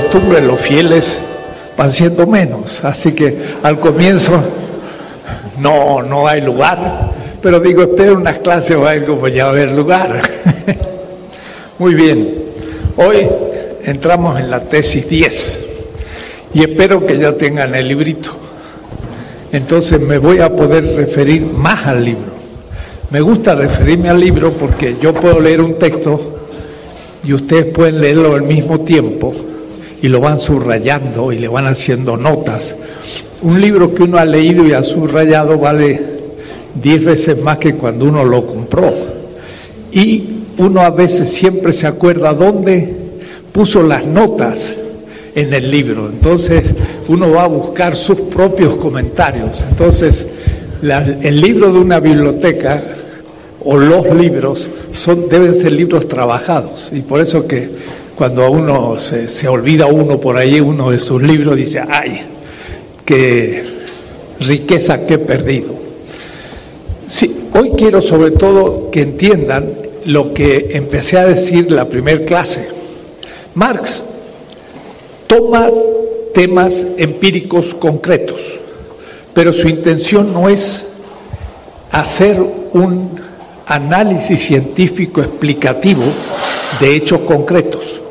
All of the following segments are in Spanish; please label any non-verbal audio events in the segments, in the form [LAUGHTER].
costumbre, los fieles van siendo menos, así que al comienzo no, no hay lugar, pero digo, espero unas clases o algo, pues ya va a haber lugar. [LAUGHS] Muy bien, hoy entramos en la tesis 10 y espero que ya tengan el librito. Entonces me voy a poder referir más al libro. Me gusta referirme al libro porque yo puedo leer un texto y ustedes pueden leerlo al mismo tiempo y lo van subrayando y le van haciendo notas. Un libro que uno ha leído y ha subrayado vale diez veces más que cuando uno lo compró. Y uno a veces siempre se acuerda dónde puso las notas en el libro. Entonces uno va a buscar sus propios comentarios. Entonces el libro de una biblioteca o los libros son, deben ser libros trabajados. Y por eso que cuando uno se, olvida uno por ahí uno de sus libros, dice, ay, qué riqueza que he perdido. Hoy quiero sobre todo que entiendan lo que empecé a decir la primer clase. Marx toma temas empíricos concretos, pero su intención no es hacer un análisis científico explicativo de hechos concretos,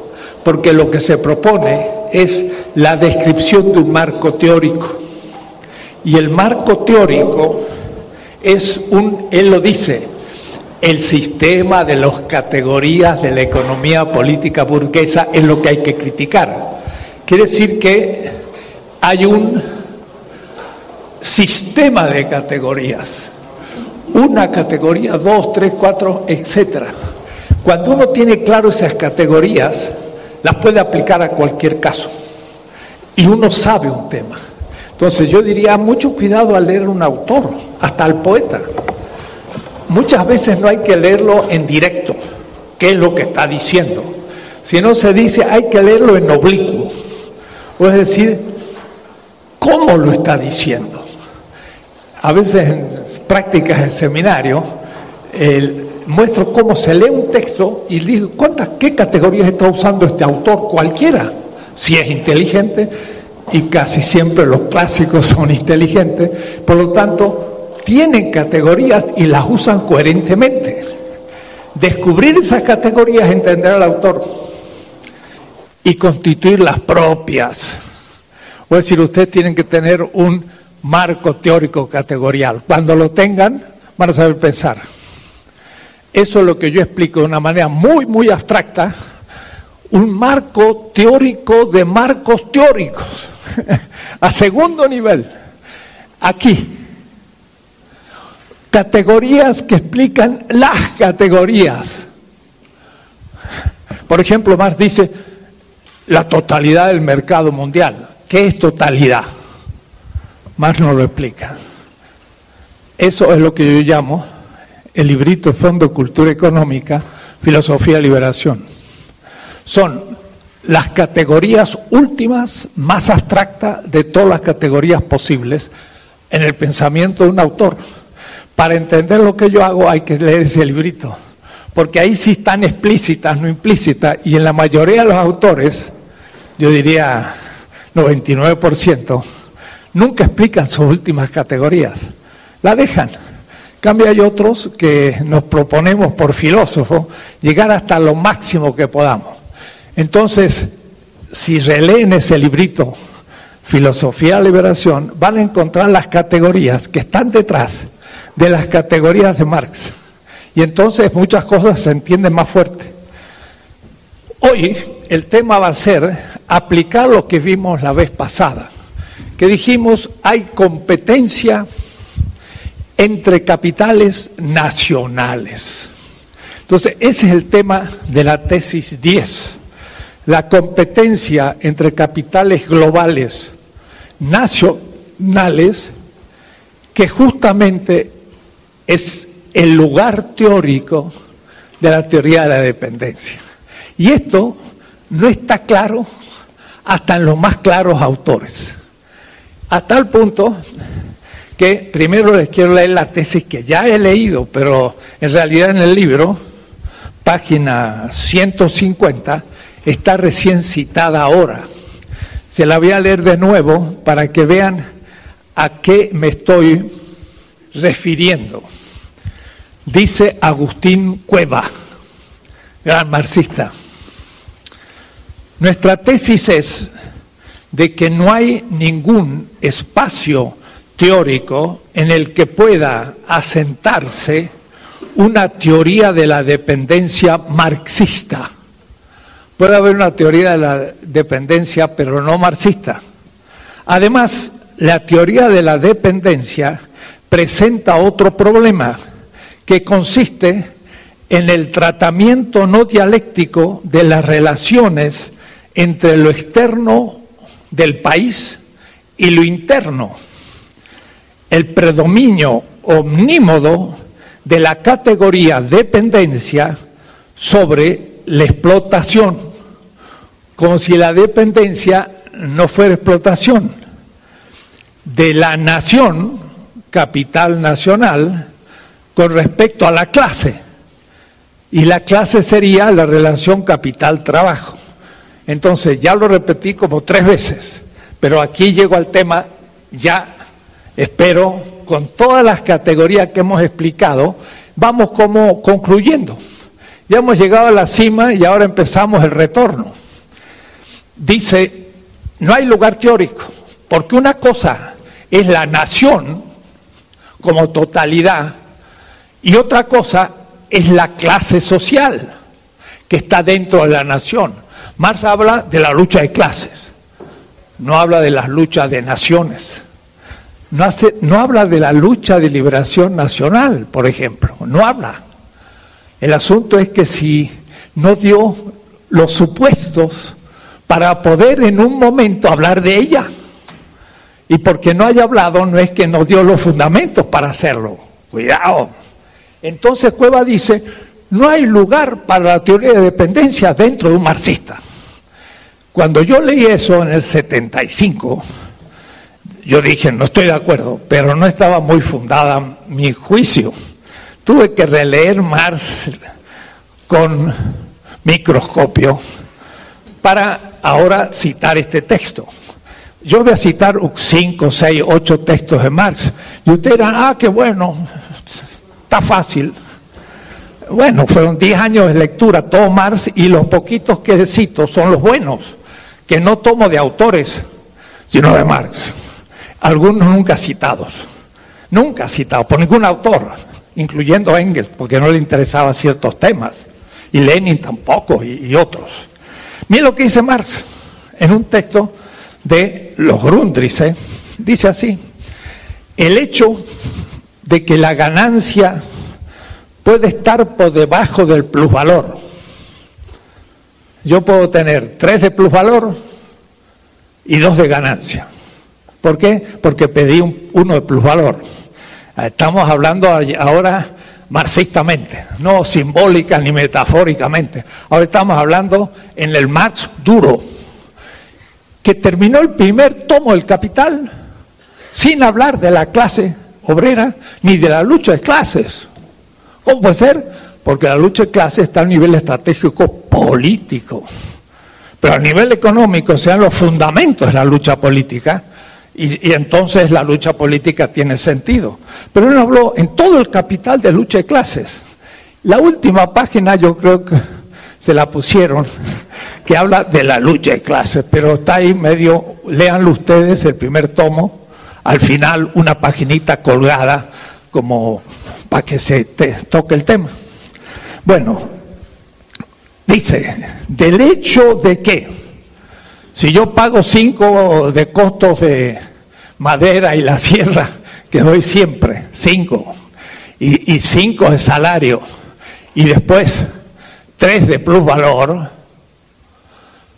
porque lo que se propone es la descripción de un marco teórico. Y el marco teórico es un, él lo dice, el sistema de las categorías de la economía política burguesa es lo que hay que criticar. Quiere decir que hay un sistema de categorías una categoría, dos, tres, cuatro, etcétera. Cuando uno tiene claro esas categorías, las puede aplicar a cualquier caso. Y uno sabe un tema. Entonces yo diría, mucho cuidado al leer un autor, hasta al poeta. Muchas veces no hay que leerlo en directo, qué es lo que está diciendo. Si no se dice, hay que leerlo en oblicuo. O es decir, cómo lo está diciendo. A veces prácticas en seminario, muestro cómo se lee un texto y digo, ¿cuántas, qué categorías está usando este autor? Cualquiera, si es inteligente, y casi siempre los clásicos son inteligentes, por lo tanto, tienen categorías y las usan coherentemente. Descubrir esas categorías, entender al autor y constituir las propias. O decir, ustedes tienen que tener un marco teórico categorial. Cuando lo tengan, van a saber pensar. Eso es lo que yo explico de una manera muy, muy abstracta. Un marco teórico de marcos teóricos, [LAUGHS] a segundo nivel. Aquí, categorías que explican las categorías. Por ejemplo, Marx dice la totalidad del mercado mundial. ¿Qué es totalidad? Más no lo explica. Eso es lo que yo llamo el librito Fondo Cultura Económica, Filosofía Liberación. Son las categorías últimas, más abstractas de todas las categorías posibles en el pensamiento de un autor. Para entender lo que yo hago hay que leer ese librito, porque ahí sí están explícitas, no implícitas, y en la mayoría de los autores, yo diría 99%, nunca explican sus últimas categorías, la dejan. Cambia hay otros que nos proponemos por filósofo llegar hasta lo máximo que podamos. Entonces, si releen ese librito, Filosofía Liberación, van a encontrar las categorías que están detrás de las categorías de Marx. Y entonces muchas cosas se entienden más fuerte. Hoy el tema va a ser aplicar lo que vimos la vez pasada que dijimos hay competencia entre capitales nacionales. Entonces, ese es el tema de la tesis 10, la competencia entre capitales globales nacionales, que justamente es el lugar teórico de la teoría de la dependencia. Y esto no está claro hasta en los más claros autores. A tal punto que primero les quiero leer la tesis que ya he leído, pero en realidad en el libro, página 150, está recién citada ahora. Se la voy a leer de nuevo para que vean a qué me estoy refiriendo. Dice Agustín Cueva, gran marxista. Nuestra tesis es de que no hay ningún espacio teórico en el que pueda asentarse una teoría de la dependencia marxista. Puede haber una teoría de la dependencia, pero no marxista. Además, la teoría de la dependencia presenta otro problema que consiste en el tratamiento no dialéctico de las relaciones entre lo externo del país y lo interno. El predominio omnímodo de la categoría dependencia sobre la explotación, como si la dependencia no fuera explotación, de la nación, capital nacional, con respecto a la clase. Y la clase sería la relación capital-trabajo. Entonces, ya lo repetí como tres veces, pero aquí llego al tema, ya espero, con todas las categorías que hemos explicado, vamos como concluyendo. Ya hemos llegado a la cima y ahora empezamos el retorno. Dice, no hay lugar teórico, porque una cosa es la nación como totalidad y otra cosa es la clase social que está dentro de la nación. Marx habla de la lucha de clases, no habla de las luchas de naciones, no, hace, no habla de la lucha de liberación nacional, por ejemplo, no habla. El asunto es que si no dio los supuestos para poder en un momento hablar de ella, y porque no haya hablado no es que no dio los fundamentos para hacerlo, cuidado. Entonces Cueva dice, no hay lugar para la teoría de dependencia dentro de un marxista. Cuando yo leí eso en el 75, yo dije, no estoy de acuerdo, pero no estaba muy fundada mi juicio. Tuve que releer Marx con microscopio para ahora citar este texto. Yo voy a citar cinco, seis, ocho textos de Marx. Y ustedes dirán, ah, qué bueno, está fácil. Bueno, fueron 10 años de lectura, todo Marx, y los poquitos que cito son los buenos, que no tomo de autores, sino de Marx. Algunos nunca citados, nunca citados por ningún autor, incluyendo Engels, porque no le interesaban ciertos temas, y Lenin tampoco, y, y otros. Miren lo que dice Marx en un texto de los Grundrisse, dice así, el hecho de que la ganancia puede estar por debajo del plusvalor. Yo puedo tener tres de plusvalor y dos de ganancia. ¿Por qué? Porque pedí uno de plusvalor. Estamos hablando ahora marxistamente, no simbólica ni metafóricamente. Ahora estamos hablando en el Marx duro, que terminó el primer tomo del Capital sin hablar de la clase obrera ni de la lucha de clases. ¿Cómo puede ser? Porque la lucha de clases está a nivel estratégico político. Pero a nivel económico sean los fundamentos de la lucha política y, y, entonces la lucha política tiene sentido. Pero él habló en todo el capital de lucha de clases. La última página yo creo que se la pusieron, que habla de la lucha de clases, pero está ahí medio, léanlo ustedes, el primer tomo, al final una paginita colgada como para que se te toque el tema. Bueno, dice, del hecho de que si yo pago cinco de costos de madera y la sierra, que doy siempre, cinco, y, y cinco de salario, y después tres de plusvalor,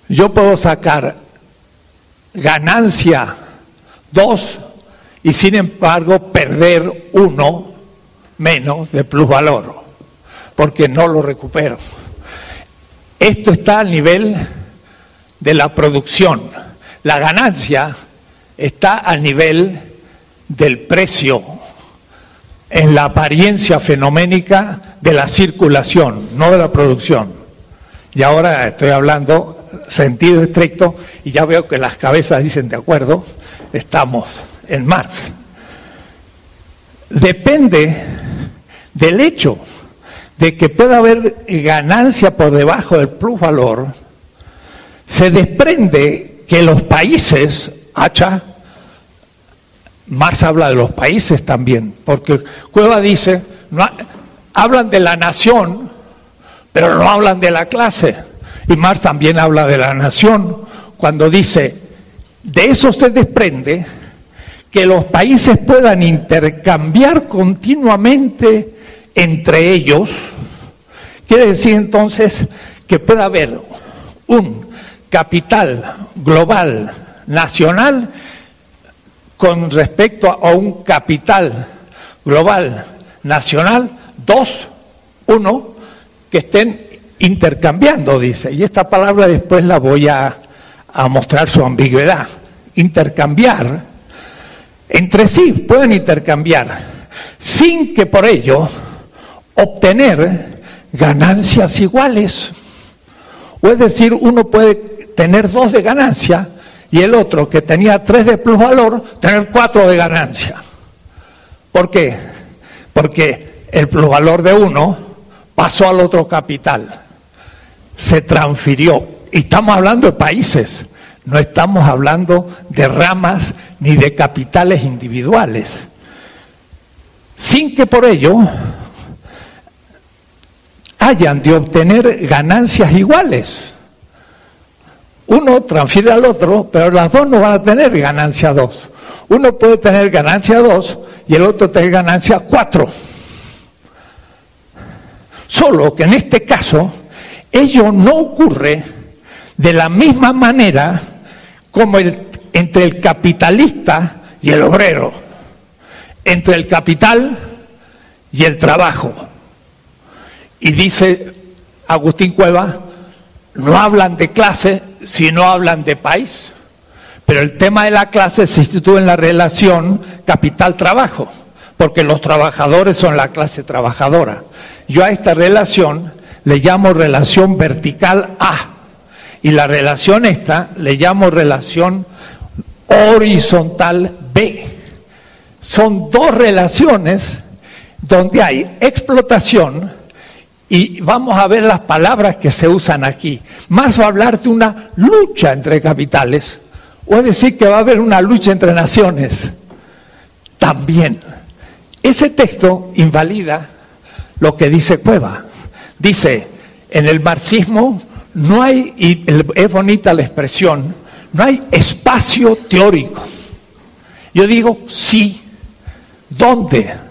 yo puedo sacar ganancia dos y sin embargo perder uno menos de plusvalor, porque no lo recupero. Esto está al nivel de la producción. La ganancia está al nivel del precio en la apariencia fenoménica de la circulación, no de la producción. Y ahora estoy hablando sentido estricto y ya veo que las cabezas dicen de acuerdo, estamos en Marx. Depende del hecho de que pueda haber ganancia por debajo del plusvalor, se desprende que los países, hacha, Marx habla de los países también, porque Cueva dice, no, hablan de la nación, pero no hablan de la clase. Y Marx también habla de la nación cuando dice, de eso se desprende que los países puedan intercambiar continuamente entre ellos. Quiere decir entonces que pueda haber un capital global nacional con respecto a un capital global nacional, dos, uno, que estén intercambiando, dice. Y esta palabra después la voy a, a mostrar su ambigüedad. Intercambiar, entre sí pueden intercambiar, sin que por ello obtener ganancias iguales. O es decir, uno puede tener dos de ganancia y el otro que tenía tres de plusvalor, tener cuatro de ganancia. ¿Por qué? Porque el plusvalor de uno pasó al otro capital, se transfirió. Y estamos hablando de países, no estamos hablando de ramas ni de capitales individuales. Sin que por ello hayan de obtener ganancias iguales. Uno transfiere al otro, pero las dos no van a tener ganancia dos. Uno puede tener ganancia dos y el otro tener ganancia cuatro. Solo que en este caso ello no ocurre de la misma manera como entre el capitalista y el obrero, entre el capital y el trabajo. Y dice Agustín Cueva, no hablan de clase, si no hablan de país. Pero el tema de la clase se sitúa en la relación capital-trabajo, porque los trabajadores son la clase trabajadora. Yo a esta relación le llamo relación vertical A, y la relación esta le llamo relación horizontal B. Son dos relaciones donde hay explotación y vamos a ver las palabras que se usan aquí. Más va a hablar de una lucha entre capitales, o es decir que va a haber una lucha entre naciones. También. Ese texto invalida lo que dice Cueva. Dice, en el marxismo no hay, y es bonita la expresión, no hay espacio teórico. Yo digo, sí. ¿Dónde?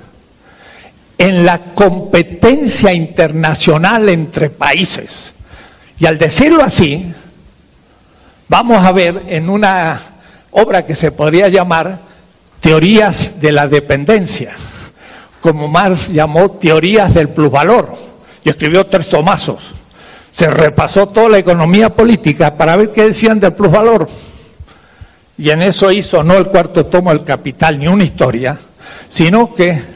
En la competencia internacional entre países. Y al decirlo así, vamos a ver en una obra que se podría llamar Teorías de la Dependencia, como Marx llamó Teorías del Plusvalor, y escribió tres tomazos. Se repasó toda la economía política para ver qué decían del plusvalor. Y en eso hizo no el cuarto tomo del Capital ni una historia, sino que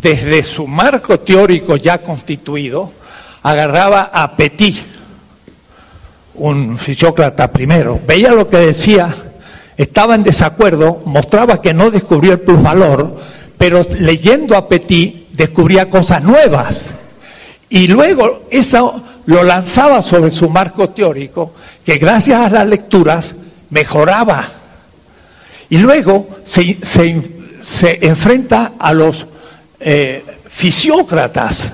desde su marco teórico ya constituido, agarraba a Petit, un fisiócrata primero, veía lo que decía, estaba en desacuerdo, mostraba que no descubrió el plusvalor, pero leyendo a Petit descubría cosas nuevas. Y luego eso lo lanzaba sobre su marco teórico, que gracias a las lecturas mejoraba. Y luego se, se enfrenta a los eh, fisiócratas.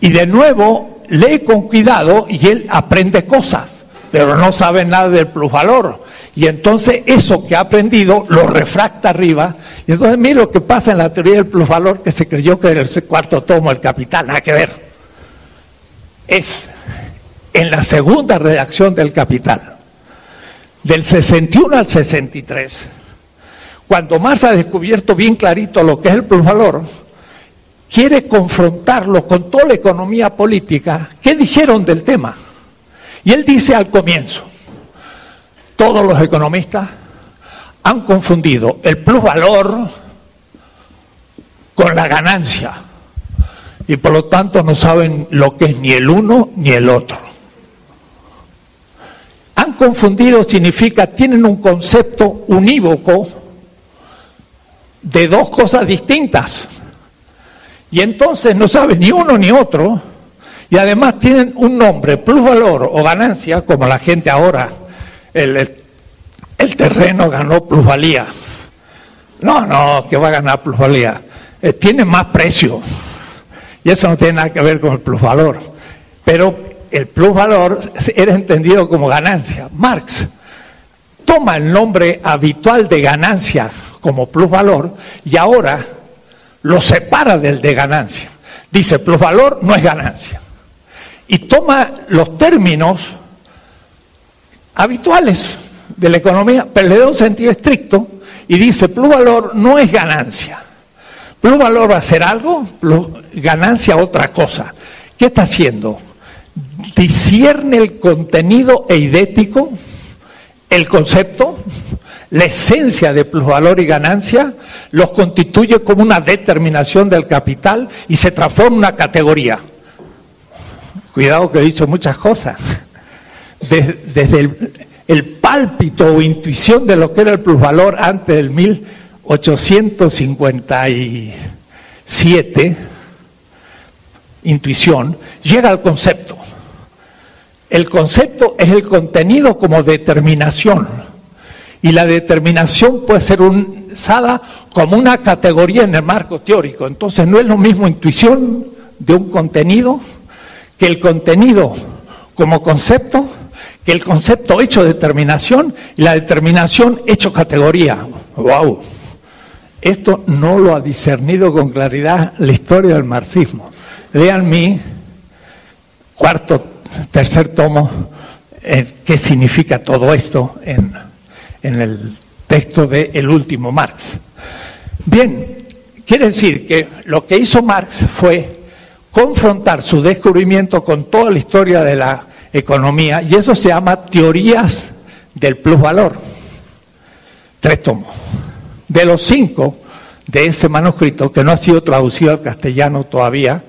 Y de nuevo lee con cuidado y él aprende cosas, pero no sabe nada del plusvalor. Y entonces eso que ha aprendido lo refracta arriba. Y entonces mire lo que pasa en la teoría del plusvalor que se creyó que era el cuarto tomo el capital, nada que ver. Es en la segunda redacción del capital, del 61 al 63 cuando Marx ha descubierto bien clarito lo que es el plusvalor, quiere confrontarlo con toda la economía política. ¿Qué dijeron del tema? Y él dice al comienzo, todos los economistas han confundido el plusvalor con la ganancia. Y por lo tanto no saben lo que es ni el uno ni el otro. Han confundido significa, tienen un concepto unívoco de dos cosas distintas. Y entonces no saben ni uno ni otro. Y además tienen un nombre, plusvalor o ganancia, como la gente ahora, el, el terreno ganó plusvalía. No, no, que va a ganar plusvalía. Eh, tiene más precio. Y eso no tiene nada que ver con el plusvalor. Pero el plusvalor era entendido como ganancia. Marx toma el nombre habitual de ganancia como plusvalor y ahora lo separa del de ganancia. Dice, plusvalor no es ganancia. Y toma los términos habituales de la economía, pero le da un sentido estricto y dice, plusvalor no es ganancia. Plusvalor va a ser algo, ganancia otra cosa. ¿Qué está haciendo? Discierne el contenido eidético, el concepto, la esencia de plusvalor y ganancia, los constituye como una determinación del capital y se transforma en una categoría. Cuidado que he dicho muchas cosas. Desde, el, el pálpito o intuición de lo que era el plusvalor antes del 1857, intuición, llega al concepto. El concepto es el contenido como determinación. Y la determinación puede ser usada como una categoría en el marco teórico. Entonces no es lo mismo intuición de un contenido que el contenido como concepto, que el concepto hecho determinación y la determinación hecho categoría. ¡Wow! Esto no lo ha discernido con claridad la historia del marxismo. Lean mi cuarto, tercer tomo, eh, qué significa todo esto en, en el texto de El último Marx. Bien, quiere decir que lo que hizo Marx fue confrontar su descubrimiento con toda la historia de la economía y eso se llama teorías del plusvalor. Tres tomos. De los cinco de ese manuscrito, que no ha sido traducido al castellano todavía,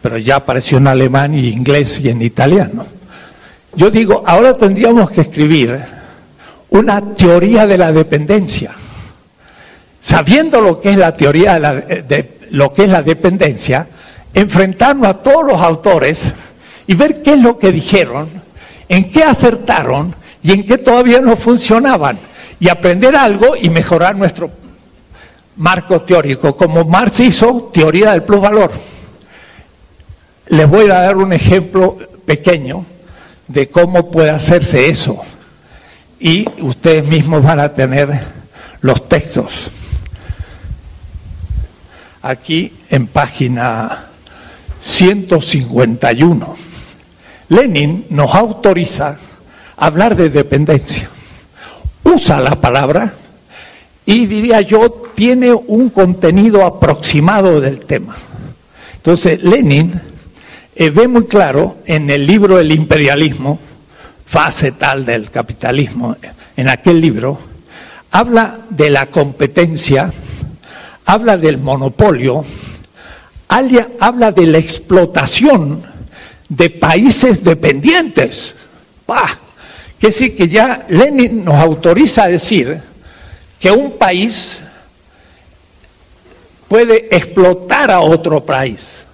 pero ya apareció en alemán y inglés y en italiano. Yo digo, ahora tendríamos que escribir una teoría de la dependencia. Sabiendo lo que es la teoría de, lo que es la dependencia, enfrentarnos a todos los autores y ver qué es lo que dijeron, en qué acertaron y en qué todavía no funcionaban y aprender algo y mejorar nuestro marco teórico, como Marx hizo teoría del plusvalor. Les voy a dar un ejemplo pequeño de cómo puede hacerse eso y ustedes mismos van a tener los textos. Aquí en página 151, Lenin nos autoriza a hablar de dependencia. Usa la palabra y diría yo, tiene un contenido aproximado del tema. Entonces, Lenin eh, ve muy claro en el libro El imperialismo, fase tal del capitalismo, en aquel libro, habla de la competencia, habla del monopolio, habla de la explotación de países dependientes. ¡Pah! Que sí que ya Lenin nos autoriza a decir que un país puede explotar a otro país.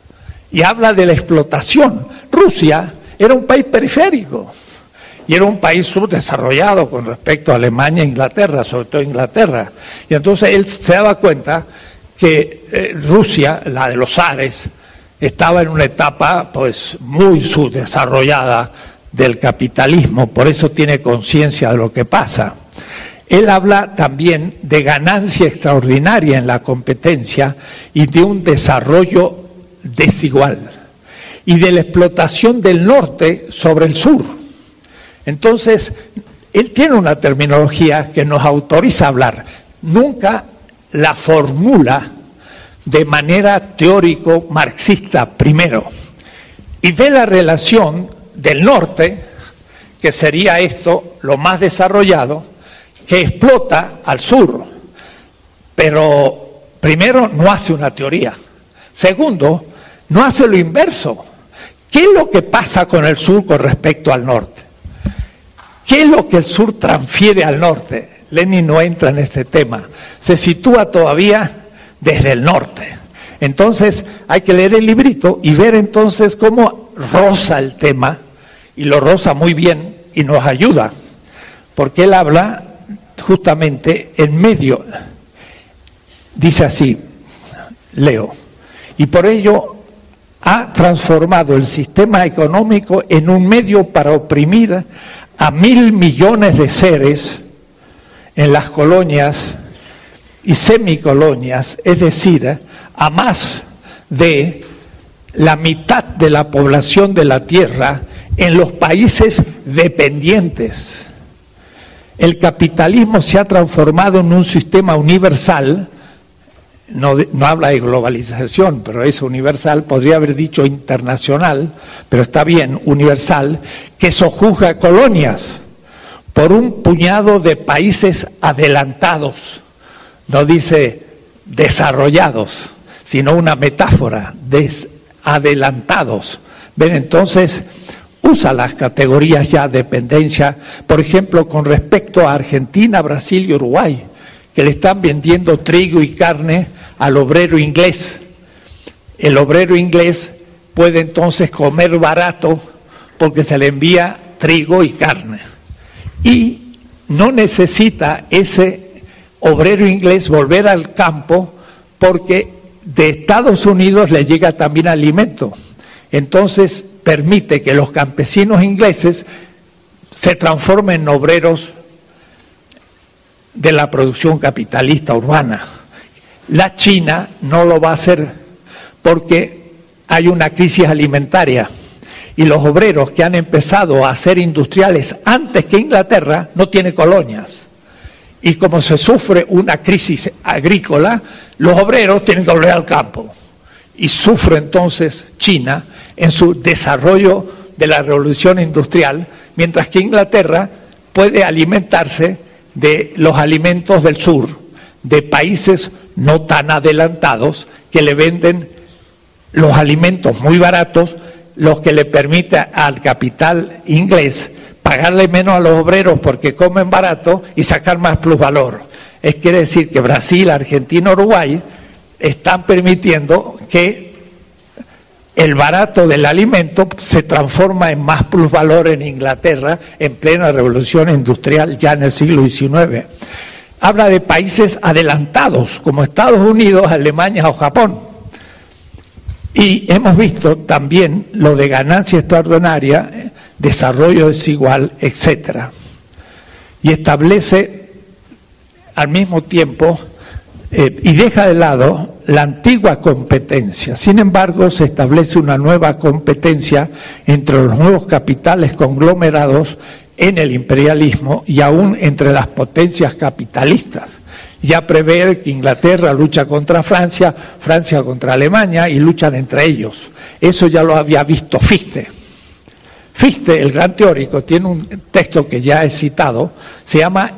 Y habla de la explotación. Rusia era un país periférico y era un país subdesarrollado con respecto a Alemania e Inglaterra, sobre todo Inglaterra. Y entonces él se daba cuenta que eh, Rusia, la de los Ares, estaba en una etapa pues muy subdesarrollada del capitalismo, por eso tiene conciencia de lo que pasa. Él habla también de ganancia extraordinaria en la competencia y de un desarrollo desigual y de la explotación del norte sobre el sur. Entonces, él tiene una terminología que nos autoriza a hablar. Nunca la formula de manera teórico marxista primero y ve la relación del norte, que sería esto lo más desarrollado, que explota al sur, pero primero, no hace una teoría. Segundo, no hace lo inverso. ¿Qué es lo que pasa con el sur con respecto al norte? ¿Qué es lo que el sur transfiere al norte? Lenin no entra en este tema. Se sitúa todavía desde el norte. Entonces hay que leer el librito y ver entonces cómo rosa el tema, y lo rosa muy bien y nos ayuda, porque él habla justamente en medio, dice así, leo, y por ello ha transformado el sistema económico en un medio para oprimir a mil millones de seres en las colonias y semicolonias, es decir, a más de la mitad de la población de la Tierra en los países dependientes. El capitalismo se ha transformado en un sistema universal, no, no, habla de globalización, pero es universal, podría haber dicho internacional, pero está bien, universal, que sojuzga colonias por un puñado de países adelantados, no dice desarrollados, sino una metáfora, adelantados. Ven, entonces usa las categorías ya de dependencia, por ejemplo, con respecto a Argentina, Brasil y Uruguay, que le están vendiendo trigo y carne al obrero inglés. El obrero inglés puede entonces comer barato porque se le envía trigo y carne. Y no necesita ese obrero inglés volver al campo porque de Estados Unidos le llega también alimento. Entonces permite que los campesinos ingleses se transformen en obreros de la producción capitalista urbana. La China no lo va a hacer porque hay una crisis alimentaria y los obreros que han empezado a ser industriales antes que Inglaterra no tienen colonias. Y como se sufre una crisis agrícola, los obreros tienen que volver al campo. Y sufre entonces China en su desarrollo de la revolución industrial, mientras que Inglaterra puede alimentarse de los alimentos del sur, de países no tan adelantados que le venden los alimentos muy baratos, los que le permite al capital inglés pagarle menos a los obreros porque comen barato y sacar más plusvalor. Es quiere decir que Brasil, Argentina, Uruguay están permitiendo que el barato del alimento se transforma en más plusvalor en Inglaterra en plena revolución industrial ya en el siglo XIX. Habla de países adelantados como Estados Unidos, Alemania o Japón. Y hemos visto también lo de ganancia extraordinaria, desarrollo desigual, etc. Y establece al mismo tiempo eh, y deja de lado la antigua competencia. Sin embargo, se establece una nueva competencia entre los nuevos capitales conglomerados en el imperialismo y aún entre las potencias capitalistas. Ya prevé que Inglaterra lucha contra Francia, Francia contra Alemania y luchan entre ellos. Eso ya lo había visto Fichte. Fichte, el gran teórico, tiene un texto que ya he citado, se llama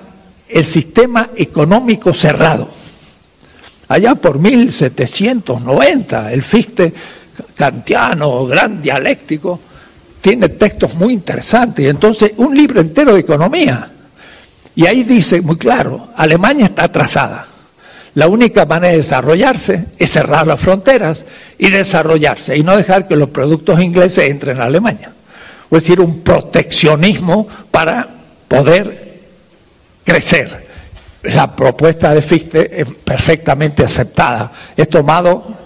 El sistema económico cerrado allá por 1790, el Fichte kantiano, gran dialéctico, tiene textos muy interesantes, y entonces un libro entero de economía. Y ahí dice muy claro, Alemania está atrasada. La única manera de desarrollarse es cerrar las fronteras y desarrollarse y no dejar que los productos ingleses entren a Alemania. Es decir, un proteccionismo para poder crecer la propuesta de Fichte es perfectamente aceptada. Es tomado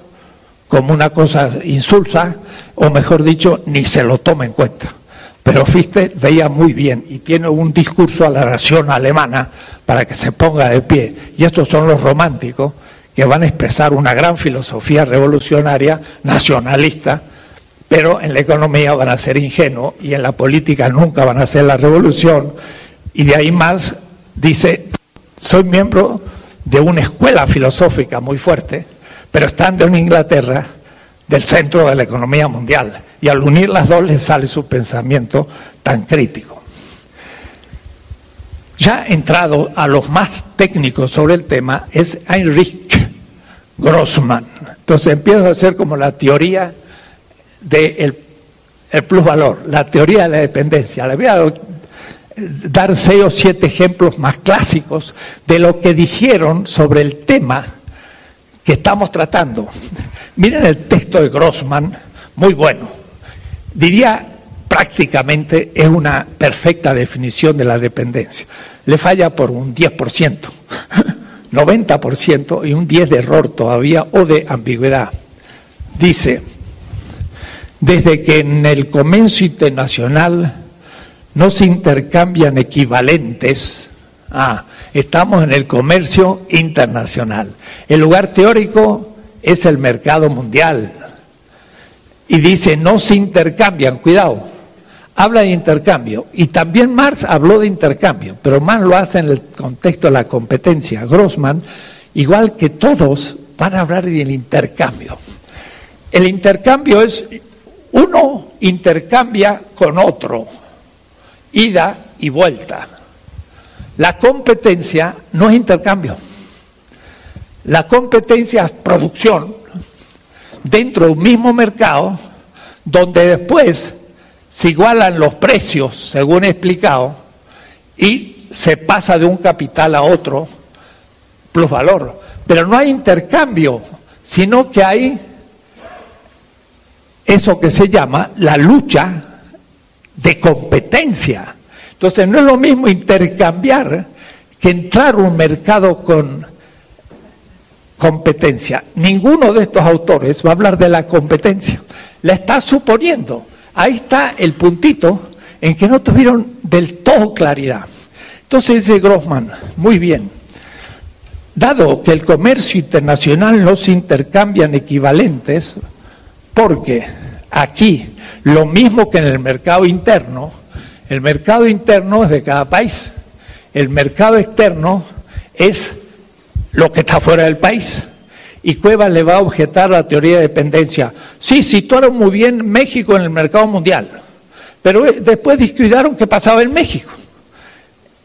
como una cosa insulsa, o mejor dicho, ni se lo toma en cuenta. Pero Fichte veía muy bien y tiene un discurso a la nación alemana para que se ponga de pie. Y estos son los románticos que van a expresar una gran filosofía revolucionaria, nacionalista, pero en la economía van a ser ingenuos y en la política nunca van a hacer la revolución. Y de ahí más dice, soy miembro de una escuela filosófica muy fuerte, pero estando en Inglaterra, del centro de la economía mundial. Y al unir las dos les sale su pensamiento tan crítico. Ya entrado a los más técnicos sobre el tema, es Heinrich Grossman. Entonces empiezo a hacer como la teoría del el plusvalor, la teoría de la dependencia. Le voy a dar seis o siete ejemplos más clásicos de lo que dijeron sobre el tema que estamos tratando. Miren el texto de Grossman, muy bueno. Diría prácticamente es una perfecta definición de la dependencia. Le falla por un 10%, 90% [LAUGHS] y un 10% de error todavía o de ambigüedad. Dice, desde que en el comercio internacional no se intercambian equivalentes, ah, estamos en el comercio internacional. El lugar teórico es el mercado mundial. Y dice, no se intercambian, cuidado, habla de intercambio. Y también Marx habló de intercambio, pero Marx lo hace en el contexto de la competencia. Grossman, igual que todos, van a hablar del intercambio. El intercambio es, uno intercambia con otro, ida y vuelta. La competencia no es intercambio. La competencia es producción dentro de un mismo mercado donde después se igualan los precios, según he explicado, y se pasa de un capital a otro plus valor. Pero no hay intercambio, sino que hay eso que se llama la lucha de competencia. Entonces no es lo mismo intercambiar que entrar a un mercado con competencia. Ninguno de estos autores va a hablar de la competencia. La está suponiendo. Ahí está el puntito en que no tuvieron del todo claridad. Entonces dice Grossman, muy bien, dado que el comercio internacional no se intercambian equivalentes, porque aquí, lo mismo que en el mercado interno, el mercado interno es de cada país. El mercado externo es lo que está fuera del país. Y Cuevas le va a objetar la teoría de dependencia. Sí, situaron muy bien México en el mercado mundial, pero eh, después descuidaron qué pasaba en México.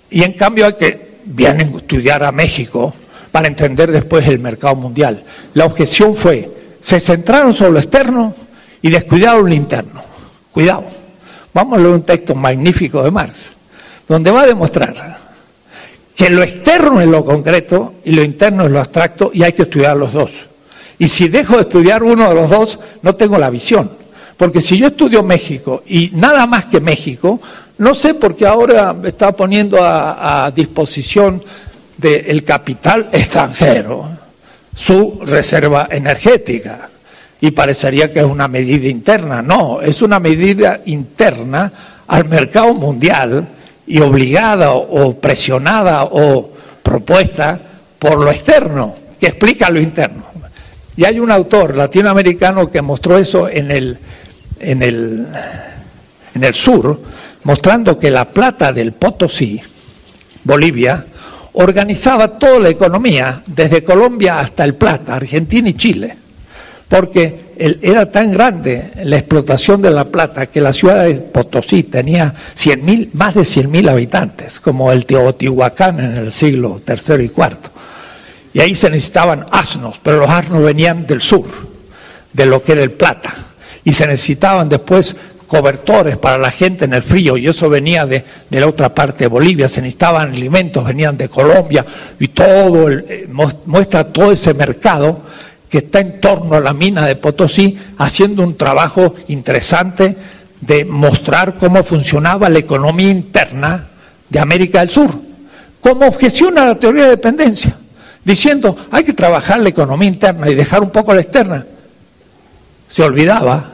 Y en cambio hay que vienen a estudiar a México para entender después el mercado mundial. La objeción fue, se centraron sobre lo externo y descuidaron lo interno. Cuidado. Vamos a leer un texto magnífico de Marx, donde va a demostrar que lo externo es lo concreto y lo interno es lo abstracto y hay que estudiar los dos. Y si dejo de estudiar uno de los dos, no tengo la visión. Porque si yo estudio México y nada más que México, no sé por qué ahora está poniendo a disposición del capital extranjero su reserva energética y parecería que es una medida interna. No, es una medida interna al mercado mundial y obligada o presionada o propuesta por lo externo, que explica lo interno. Y hay un autor latinoamericano que mostró eso en el, en el, en el sur, mostrando que la plata del Potosí, Bolivia, organizaba toda la economía, desde Colombia hasta el Plata, Argentina y Chile porque era tan grande la explotación de la plata que la ciudad de Potosí tenía más de 100.000 habitantes, como el Teotihuacán en el siglo III y IV. Y ahí se necesitaban asnos, pero los asnos venían del sur, de lo que era el plata. Y se necesitaban después cobertores para la gente en el frío, y eso venía de, la otra parte de Bolivia, se necesitaban alimentos, venían de Colombia, y todo, eh, muestra todo ese mercado que está en torno a la mina de Potosí, haciendo un trabajo interesante de mostrar cómo funcionaba la economía interna de América del Sur, como objeción a la teoría de dependencia, diciendo hay que trabajar la economía interna y dejar un poco la externa. Se olvidaba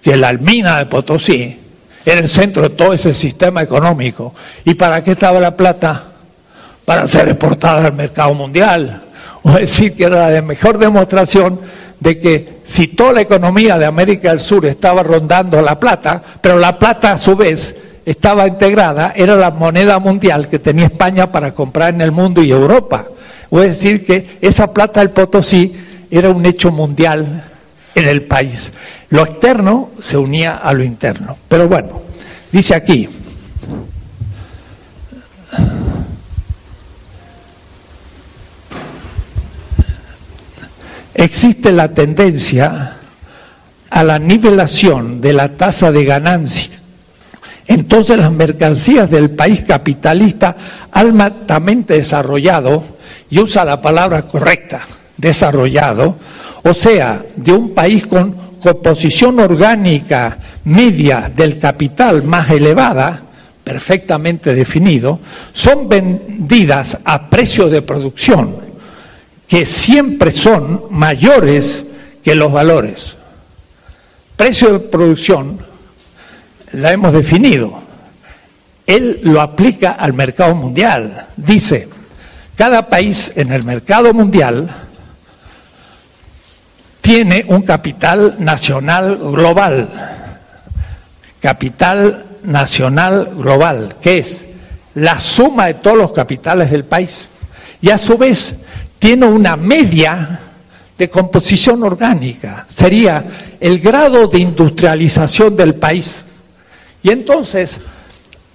que la mina de Potosí era el centro de todo ese sistema económico. ¿Y para qué estaba la plata? Para ser exportada al mercado mundial, o decir que era la mejor demostración de que si toda la economía de América del Sur estaba rondando la plata, pero la plata a su vez estaba integrada, era la moneda mundial que tenía España para comprar en el mundo y Europa. Es decir, que esa plata del Potosí era un hecho mundial en el país. Lo externo se unía a lo interno. Pero bueno, dice aquí, existe la tendencia a la nivelación de la tasa de ganancia. Entonces las mercancías del país capitalista altamente desarrollado, y usa la palabra correcta, desarrollado, o sea, de un país con composición orgánica media del capital más elevada, perfectamente definido, son vendidas a precio de producción que siempre son mayores que los valores. Precio de producción la hemos definido. Él lo aplica al mercado mundial. Dice, cada país en el mercado mundial tiene un capital nacional global. Capital nacional global, que es la suma de todos los capitales del país. Y a su vez tiene una media de composición orgánica, sería el grado de industrialización del país. Y entonces,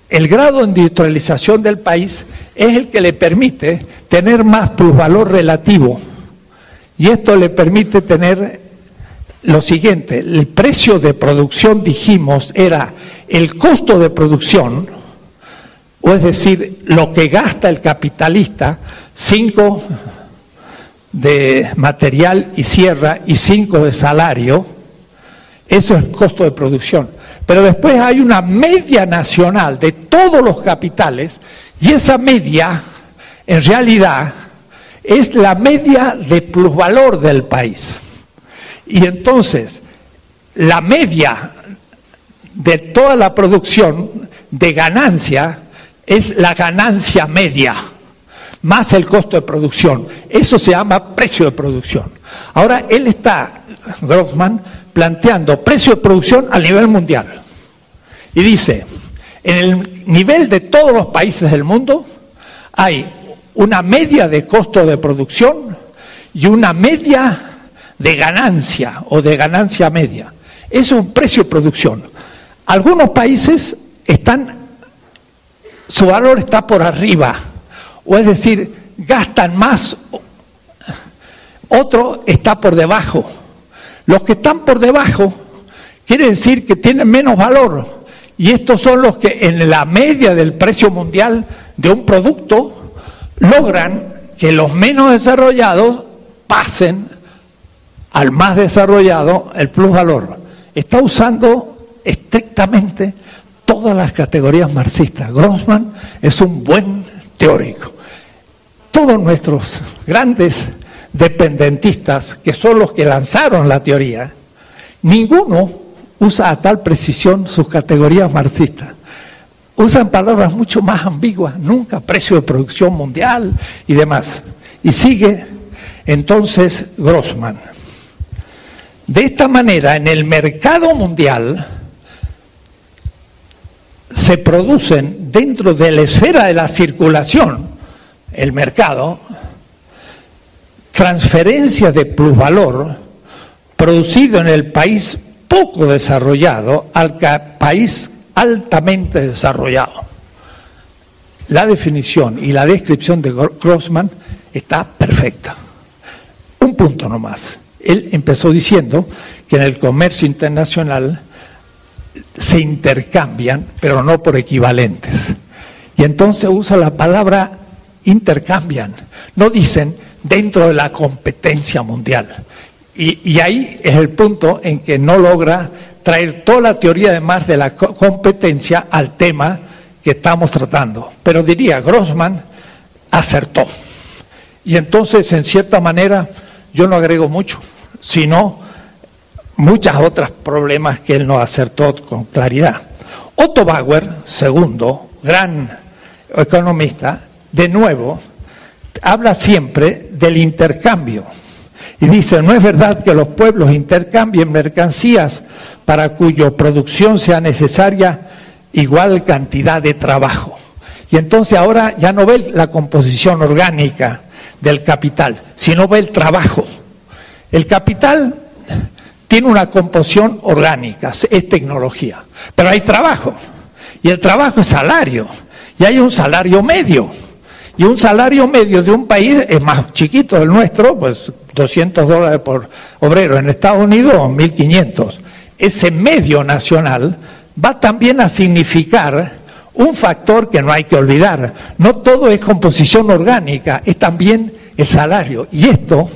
el grado de industrialización del país es el que le permite tener más plusvalor relativo. Y esto le permite tener lo siguiente, el precio de producción, dijimos, era el costo de producción, o es decir, lo que gasta el capitalista, cinco de material y sierra y cinco de salario, eso es costo de producción. Pero después hay una media nacional de todos los capitales y esa media, en realidad, es la media de plusvalor del país. Y entonces, la media de toda la producción de ganancia es la ganancia media más el costo de producción. Eso se llama precio de producción. Ahora él está, Grossman, planteando precio de producción a nivel mundial. Y dice, en el nivel de todos los países del mundo hay una media de costo de producción y una media de ganancia o de ganancia media. Es un precio de producción. Algunos países están, su valor está por arriba o es decir, gastan más, otro está por debajo. Los que están por debajo quiere decir que tienen menos valor. Y estos son los que en la media del precio mundial de un producto logran que los menos desarrollados pasen al más desarrollado el plusvalor. Está usando estrictamente todas las categorías marxistas. Grossman es un buen teórico todos nuestros grandes dependentistas, que son los que lanzaron la teoría, ninguno usa a tal precisión sus categorías marxistas. Usan palabras mucho más ambiguas, nunca precio de producción mundial y demás. Y sigue entonces Grossman. De esta manera, en el mercado mundial se producen dentro de la esfera de la circulación el mercado, transferencia de plusvalor producido en el país poco desarrollado al país altamente desarrollado. La definición y la descripción de Grossman está perfecta. Un punto nomás. Él empezó diciendo que en el comercio internacional se intercambian, pero no por equivalentes. Y entonces usa la palabra intercambian, no dicen dentro de la competencia mundial. Y, ahí es el punto en que no logra traer toda la teoría además de la competencia al tema que estamos tratando. Pero diría, Grossman acertó. Y entonces, en cierta manera, yo no agrego mucho, sino muchas otras problemas que él no acertó con claridad. Otto Bauer, segundo, gran economista, de nuevo, habla siempre del intercambio. Y dice, no es verdad que los pueblos intercambien mercancías para cuya producción sea necesaria igual cantidad de trabajo. Y entonces ahora ya no ve la composición orgánica del capital, sino ve el trabajo. El capital tiene una composición orgánica, es tecnología, pero hay trabajo. Y el trabajo es salario. Y hay un salario medio. Y un salario medio de un país es más chiquito del nuestro, pues 200 dólares por obrero. En Estados Unidos, 1.500. Ese medio nacional va también a significar un factor que no hay que olvidar. No todo es composición orgánica, es también el salario. Y esto,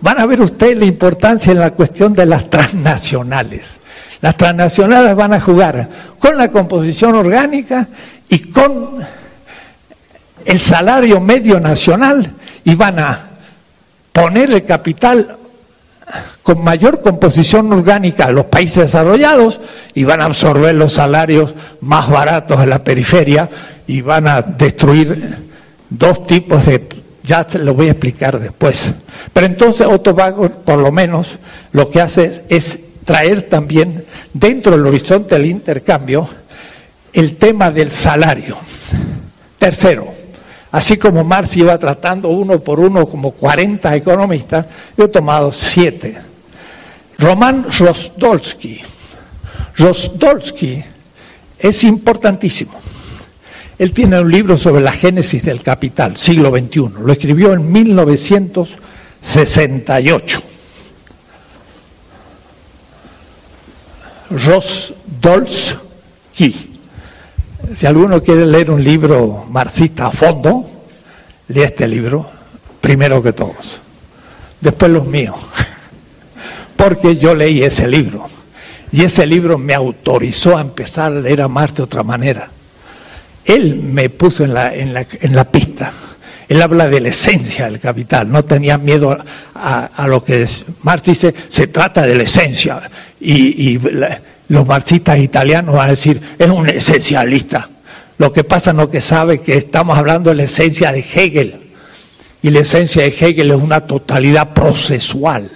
van a ver ustedes la importancia en la cuestión de las transnacionales. Las transnacionales van a jugar con la composición orgánica y con el salario medio nacional y van a poner el capital con mayor composición orgánica a los países desarrollados y van a absorber los salarios más baratos de la periferia y van a destruir dos tipos de... Ya te lo voy a explicar después. Pero entonces Otto Wagner, por lo menos, lo que hace es traer también dentro del horizonte del intercambio el tema del salario. Tercero, así como Marx iba tratando uno por uno como 40 economistas, yo he tomado siete. Román Rostolsky. Rostolsky es importantísimo. Él tiene un libro sobre la génesis del capital, siglo XXI. Lo escribió en 1968. Rostolsky. Si alguno quiere leer un libro marxista a fondo, lee este libro primero que todos, después los míos, [LAUGHS] porque yo leí ese libro y ese libro me autorizó a empezar a leer a Marx de otra manera. Él me puso en la, en la, en la pista. Él habla de la esencia del capital, no tenía miedo a, lo que Marx dice, se trata de la esencia. Y los marxistas italianos van a decir, es un esencialista. Lo que pasa no que sabe que estamos hablando de la esencia de Hegel. Y la esencia de Hegel es una totalidad procesual,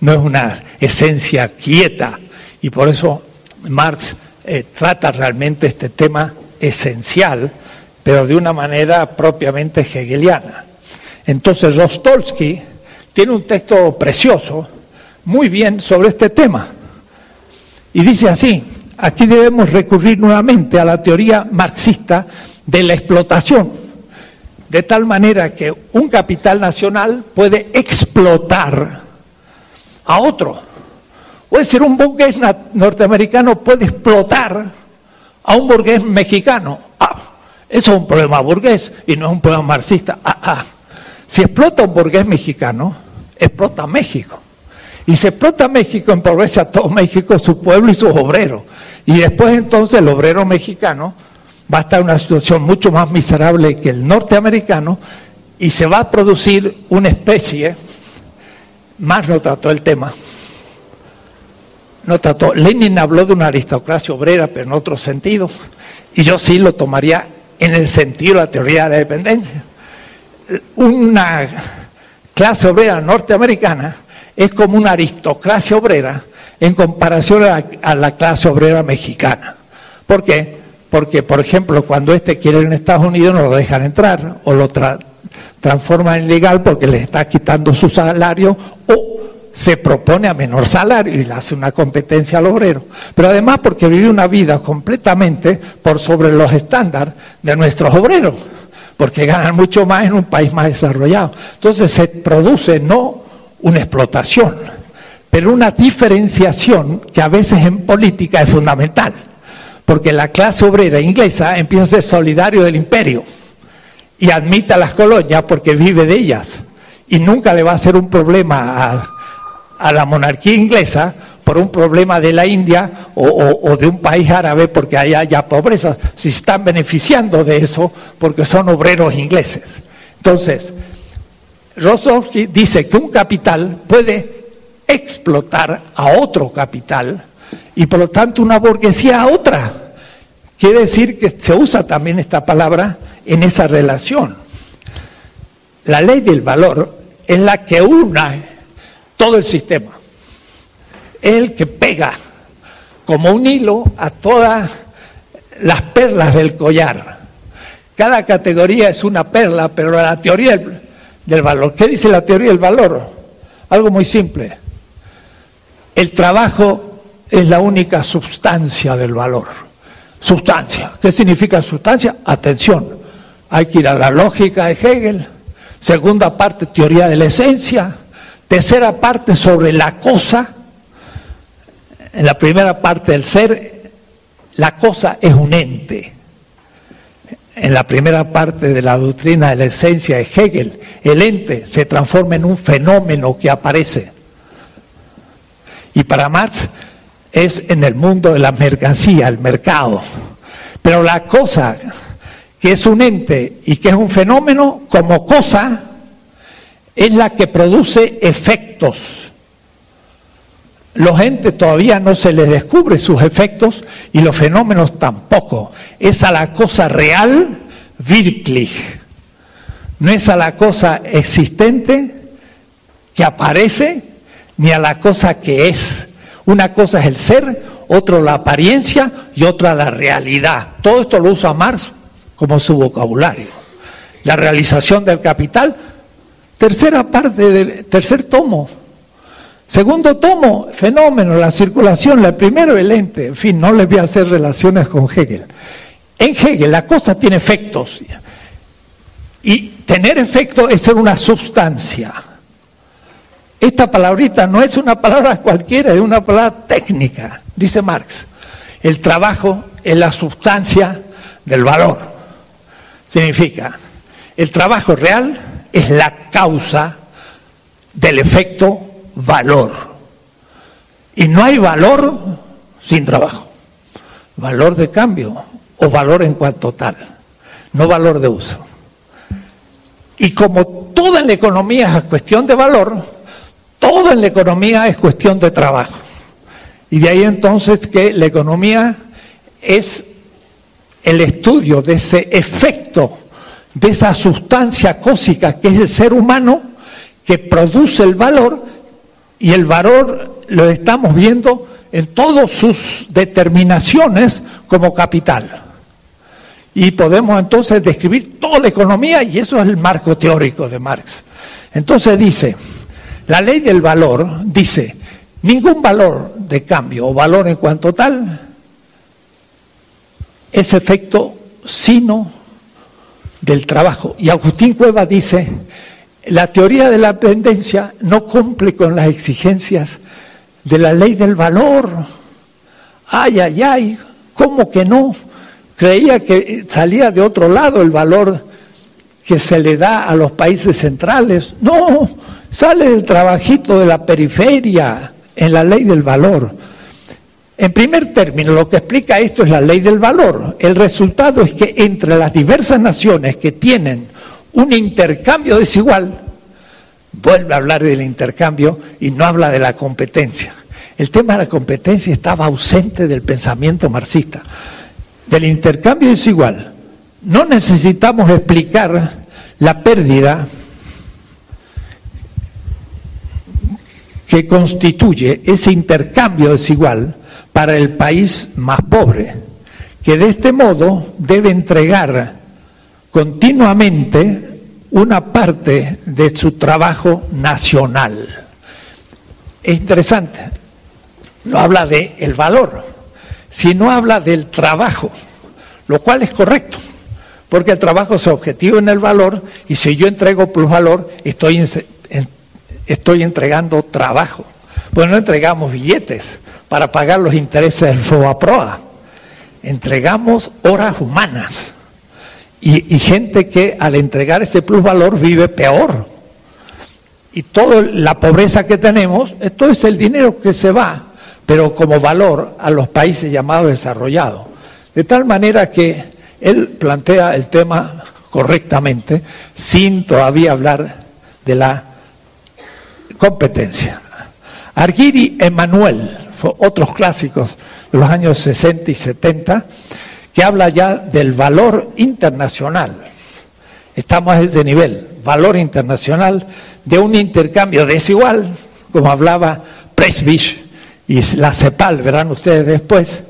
no es una esencia quieta. Y por eso Marx eh, trata realmente este tema esencial, pero de una manera propiamente hegeliana. Entonces Rostolsky tiene un texto precioso, muy bien, sobre este tema. Y dice así, aquí debemos recurrir nuevamente a la teoría marxista de la explotación, de tal manera que un capital nacional puede explotar a otro. O decir, un burgués norteamericano puede explotar a un burgués mexicano. Ah, eso es un problema burgués y no es un problema marxista. Ah, ah. Si explota un burgués mexicano, explota México. Y se explota México, empobrece a todo México, su pueblo y sus obreros. Y después entonces el obrero mexicano va a estar en una situación mucho más miserable que el norteamericano y se va a producir una especie, más no trató el tema, no trató, Lenin habló de una aristocracia obrera, pero en otro sentido, y yo sí lo tomaría en el sentido de la teoría de la dependencia. Una clase obrera norteamericana es como una aristocracia obrera en comparación a la, clase obrera mexicana. ¿Por qué? Porque, por ejemplo, cuando este quiere ir en Estados Unidos no lo dejan entrar o lo transforman en ilegal porque le está quitando su salario o se propone a menor salario y le hace una competencia al obrero. Pero además porque vive una vida completamente por sobre los estándares de nuestros obreros, porque ganan mucho más en un país más desarrollado. Entonces se produce no una explotación, pero una diferenciación que a veces en política es fundamental, porque la clase obrera inglesa empieza a ser solidario del imperio y admite a las colonias porque vive de ellas y nunca le va a ser un problema a, la monarquía inglesa por un problema de la India o, de un país árabe porque allá haya pobreza, si están beneficiando de eso porque son obreros ingleses. Entonces, Rostowski dice que un capital puede explotar a otro capital y por lo tanto una burguesía a otra. Quiere decir que se usa también esta palabra en esa relación. La ley del valor es la que une todo el sistema. Es el que pega como un hilo a todas las perlas del collar. Cada categoría es una perla, pero la teoría del valor. ¿Qué dice la teoría del valor? Algo muy simple. El trabajo es la única sustancia del valor. Sustancia. ¿Qué significa sustancia? Atención. hay que ir a la lógica de Hegel. Segunda parte, teoría de la esencia. Tercera parte, sobre la cosa. En la primera parte del ser, la cosa es un ente. En la primera parte de la doctrina de la esencia de Hegel, el ente se transforma en un fenómeno que aparece. Y para Marx es en el mundo de la mercancía, el mercado. Pero la cosa que es un ente y que es un fenómeno como cosa, es la que produce efectos. Los entes todavía no se les descubre sus efectos y los fenómenos tampoco. Es a la cosa real, wirklich. No es a la cosa existente que aparece, ni a la cosa que es. Una cosa es el ser, otro la apariencia y otra la realidad. Todo esto lo usa Marx como su vocabulario. La realización del capital, tercera parte del tercer tomo. Segundo tomo, fenómeno, la circulación, el primero el ente, en fin, no les voy a hacer relaciones con Hegel. En Hegel la cosa tiene efectos. Y tener efecto es ser una sustancia. Esta palabrita no es una palabra cualquiera, es una palabra técnica, dice Marx. El trabajo es la sustancia del valor. Significa, el trabajo real es la causa del efecto valor. Y no hay valor sin trabajo. Valor de cambio o valor en cuanto tal, no valor de uso. Y como toda en la economía es cuestión de valor, todo en la economía es cuestión de trabajo. Y de ahí entonces que la economía es el estudio de ese efecto, de esa sustancia cósica que es el ser humano, que produce el valor, y el valor lo estamos viendo en todas sus determinaciones como capital. Y podemos entonces describir toda la economía y eso es el marco teórico de Marx. Entonces dice, la ley del valor dice, ningún valor de cambio o valor en cuanto tal es efecto sino del trabajo. Y Agustín Cueva dice, la teoría de la dependencia no cumple con las exigencias de la ley del valor. Ay, ay, ay, ¿cómo que no? Creía que salía de otro lado el valor que se le da a los países centrales. No, sale del trabajito de la periferia en la ley del valor. En primer término, lo que explica esto es la ley del valor. El resultado es que entre las diversas naciones que tienen un intercambio desigual, vuelve a hablar del intercambio y no habla de la competencia. El tema de la competencia estaba ausente del pensamiento marxista. Del intercambio desigual, no necesitamos explicar la pérdida que constituye ese intercambio desigual para el país más pobre, que de este modo debe entregar continuamente una parte de su trabajo nacional. Es interesante, no habla de el valor, sino habla del trabajo, lo cual es correcto, porque el trabajo es objetivo en el valor y si yo entrego plus valor, estoy, estoy entregando trabajo. Pues no entregamos billetes, para pagar los intereses del FOBAPROA. Entregamos horas humanas y, gente que al entregar ese plusvalor vive peor. Y toda la pobreza que tenemos, esto es el dinero que se va, pero como valor a los países llamados desarrollados. De tal manera que él plantea el tema correctamente, sin todavía hablar de la competencia. Arguiri Emanuel, otros clásicos de los años 60 y 70, que habla ya del valor internacional. Estamos a ese nivel, valor internacional de un intercambio desigual, como hablaba Presbich y la CEPAL, verán ustedes después.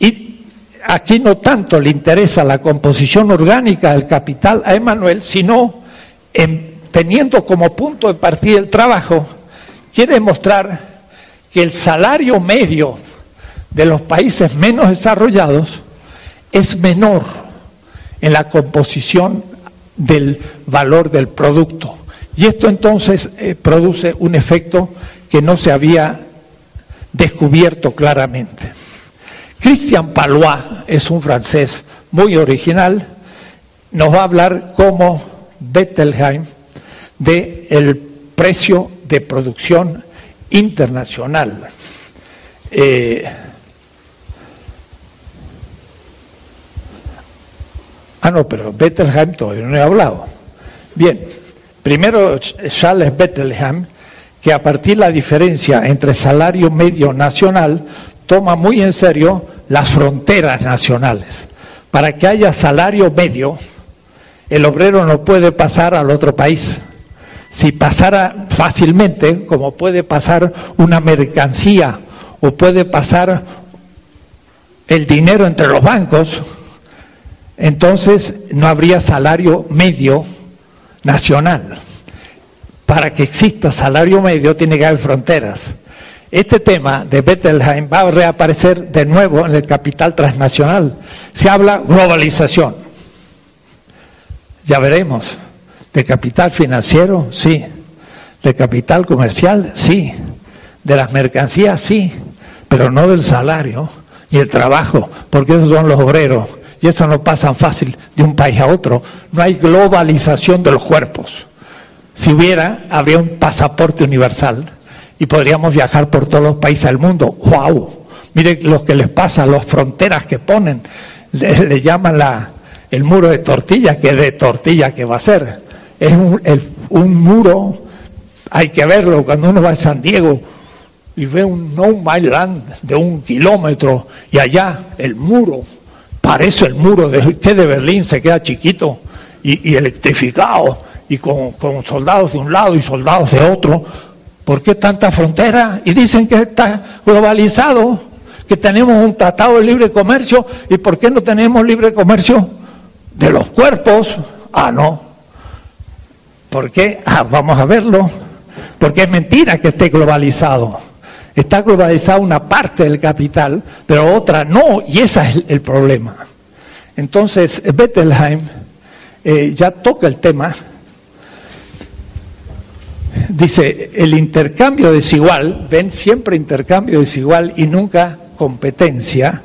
Y aquí no tanto le interesa la composición orgánica del capital a Emanuel, sino teniendo como punto de partida el trabajo, quiere mostrar que el salario medio de los países menos desarrollados es menor, en la composición del valor del producto. Y esto entonces eh, produce un efecto que no se había descubierto claramente. Christian Palois es un francés muy original, nos va a hablar como Bettelheim de el precio de producción internacional. Eh, ah, no, pero Bettelheim todavía no he hablado. Bien, primero Charles Bettelheim, que a partir de la diferencia entre salario medio nacional, toma muy en serio las fronteras nacionales. Para que haya salario medio, el obrero no puede pasar al otro país. Si pasara fácilmente, como puede pasar una mercancía o puede pasar el dinero entre los bancos, entonces no habría salario medio nacional. Para que exista salario medio tiene que haber fronteras. Este tema de Bettelheim va a reaparecer de nuevo en el capital transnacional. Se habla globalización. Ya veremos. ¿De capital financiero? Sí. ¿De capital comercial? Sí. ¿De las mercancías? Sí. Pero no del salario y el trabajo, porque esos son los obreros. Y eso no pasa fácil de un país a otro. No hay globalización de los cuerpos. Si hubiera, habría un pasaporte universal y podríamos viajar por todos los países del mundo. ¡Wow! Mire lo que les pasa, las fronteras que ponen. Le, llaman la, el muro de tortilla, que de tortilla que va a ser. Es un, un muro, hay que verlo cuando uno va a San Diego y ve un no my land de un kilómetro y allá el muro, parece el muro de, de Berlín se queda chiquito y, electrificado y con, con soldados de un lado y soldados de otro ¿Por qué tanta frontera? Y dicen que está globalizado, que tenemos un tratado de libre comercio. ¿Y por qué no tenemos libre comercio de los cuerpos? Ah, no. ¿Por qué? Ah, vamos a verlo. Porque es mentira que esté globalizado. Está globalizada una parte del capital, pero otra no, y ese es el, problema. Entonces, Bettelheim eh, ya toca el tema. Dice, el intercambio desigual, ven siempre intercambio desigual y nunca competencia,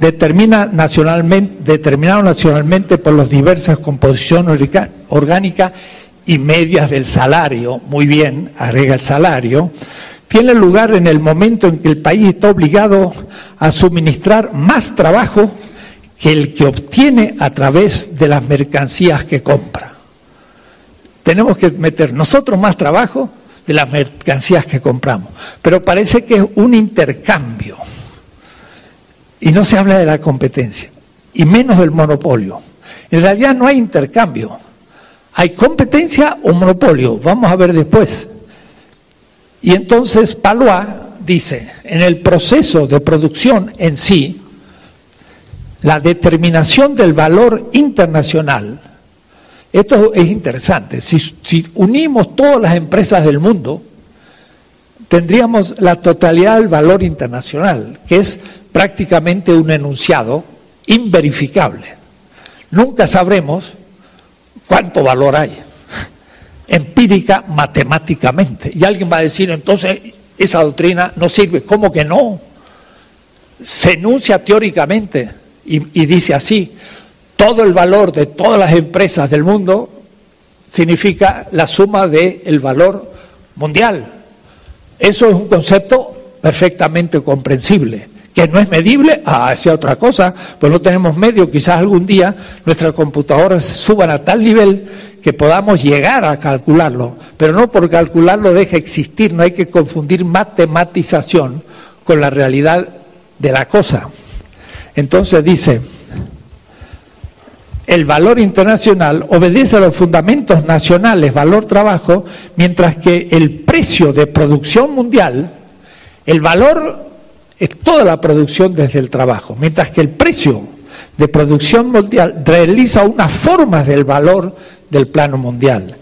determina nacionalmente, determinado nacionalmente por las diversas composiciones orgánicas y medias del salario, muy bien, agrega el salario, tiene lugar en el momento en que el país está obligado a suministrar más trabajo que el que obtiene a través de las mercancías que compra tenemos que meter nosotros más trabajo de las mercancías que compramos. Pero parece que es un intercambio. Y no se habla de la competencia, y menos del monopolio. En realidad no hay intercambio. Hay competencia o monopolio. Vamos a ver después. Y entonces Palois dice, en el proceso de producción en sí, la determinación del valor internacional esto es interesante. Si, unimos todas las empresas del mundo, tendríamos la totalidad del valor internacional, que es prácticamente un enunciado inverificable. Nunca sabremos cuánto valor hay, empírica, matemáticamente. Y alguien va a decir, entonces, esa doctrina no sirve. ¿Cómo que no? Se enuncia teóricamente y dice así, todo el valor de todas las empresas del mundo significa la suma del valor mundial. Eso es un concepto perfectamente comprensible. Que no es medible, ah, esa otra cosa, pues no tenemos medio, quizás algún día nuestras computadoras suban a tal nivel que podamos llegar a calcularlo, pero no por calcularlo deja existir, no hay que confundir matematización con la realidad de la cosa. Entonces dice, el valor internacional obedece a los fundamentos nacionales, valor trabajo, mientras que el precio de producción mundial, el valor es toda la producción desde el trabajo, mientras que el precio de producción mundial realiza unas formas del valor del plano mundial.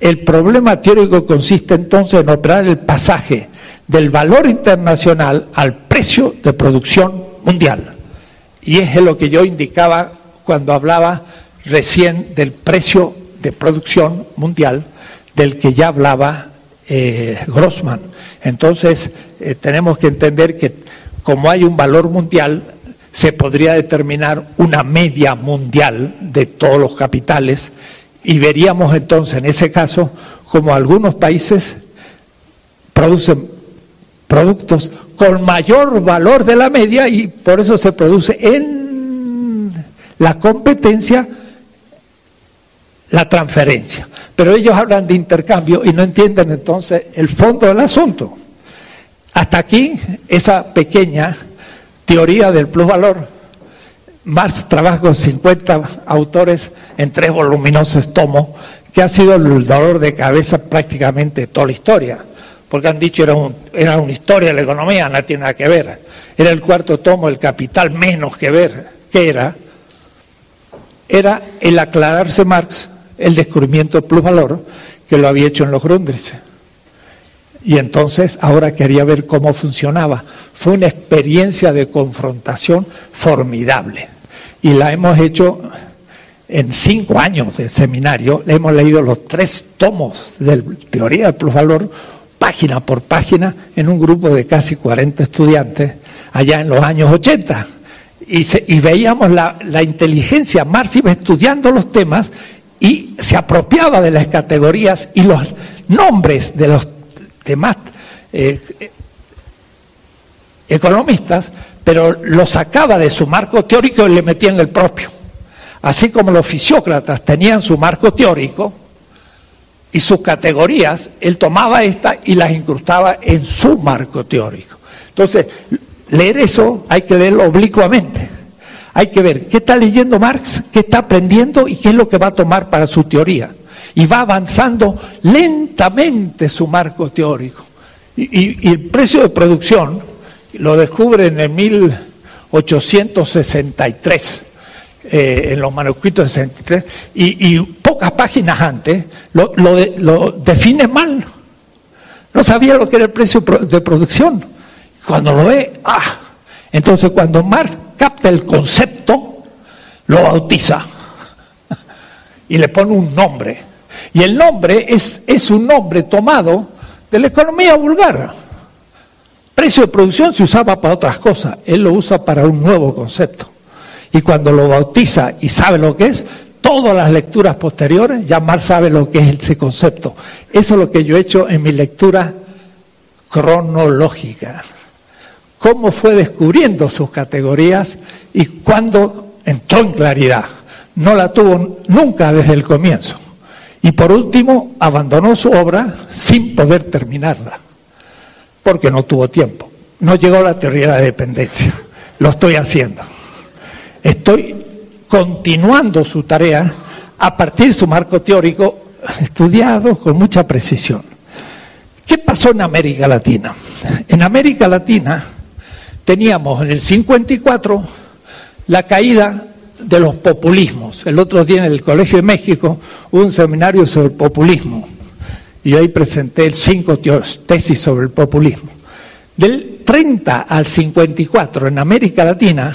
El problema teórico consiste entonces en operar el pasaje del valor internacional al precio de producción mundial. Y es lo que yo indicaba cuando hablaba recién del precio de producción mundial del que ya hablaba eh, Grossman. Entonces, eh, tenemos que entender que como hay un valor mundial, se podría determinar una media mundial de todos los capitales y veríamos entonces en ese caso como algunos países producen productos con mayor valor de la media y por eso se produce en la competencia la transferencia. Pero ellos hablan de intercambio y no entienden entonces el fondo del asunto. Hasta aquí esa pequeña teoría del plusvalor. Marx trabaja con 50 autores en tres voluminosos tomos, que ha sido el dolor de cabeza prácticamente toda la historia, porque han dicho era, era una historia de la economía, no tiene nada que ver. Era el cuarto tomo, el capital menos que ver. ¿Qué era? Era el aclararse Marx el descubrimiento del plusvalor que lo había hecho en los Grundrisse. Y entonces ahora quería ver cómo funcionaba. Fue una experiencia de confrontación formidable. Y la hemos hecho en cinco años de seminario. Le hemos leído los tres tomos de teoría del plusvalor, página por página, en un grupo de casi 40 estudiantes, allá en los años 80. Y, y veíamos la, la inteligencia. Marx iba estudiando los temas y se apropiaba de las categorías y los nombres de los demás eh, economistas, pero lo sacaba de su marco teórico y le metía en el propio. Así como los fisiócratas tenían su marco teórico y sus categorías, él tomaba esta y las incrustaba en su marco teórico. Entonces, leer eso hay que leerlo oblicuamente. Hay que ver qué está leyendo Marx, qué está aprendiendo y qué es lo que va a tomar para su teoría. Y va avanzando lentamente su marco teórico. Y, el precio de producción lo descubre en el 1863, eh, en los manuscritos de 63, y, pocas páginas antes lo, lo define mal. No sabía lo que era el precio de producción. Cuando lo ve, ¡ah! Entonces cuando Marx capta el concepto, lo bautiza [LAUGHS] y le pone un nombre. Y el nombre es, un nombre tomado de la economía vulgar. Precio de producción se usaba para otras cosas, él lo usa para un nuevo concepto. Y cuando lo bautiza y sabe lo que es, todas las lecturas posteriores, ya Marx sabe lo que es ese concepto. Eso es lo que yo he hecho en mi lectura cronológica cómo fue descubriendo sus categorías y cuándo entró en claridad. No la tuvo nunca desde el comienzo. Y por último, abandonó su obra sin poder terminarla, porque no tuvo tiempo. No llegó a la teoría de la dependencia. Lo estoy haciendo. Estoy continuando su tarea a partir de su marco teórico estudiado con mucha precisión. ¿Qué pasó en América Latina? En América Latina teníamos en el 54 la caída de los populismos. El otro día en el Colegio de México hubo un seminario sobre el populismo y ahí presenté cinco tesis sobre el populismo. Del 30 al 54 en América Latina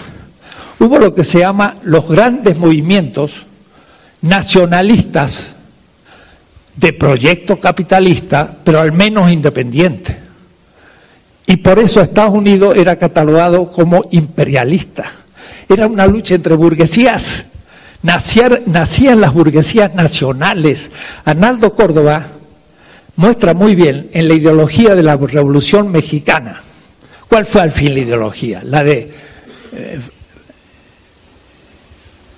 hubo lo que se llama los grandes movimientos nacionalistas de proyecto capitalista, pero al menos independiente. Y por eso Estados Unidos era catalogado como imperialista. Era una lucha entre burguesías. nacían las burguesías nacionales. Arnaldo Córdoba muestra muy bien en la ideología de la Revolución Mexicana. ¿Cuál fue al fin la ideología? La de eh,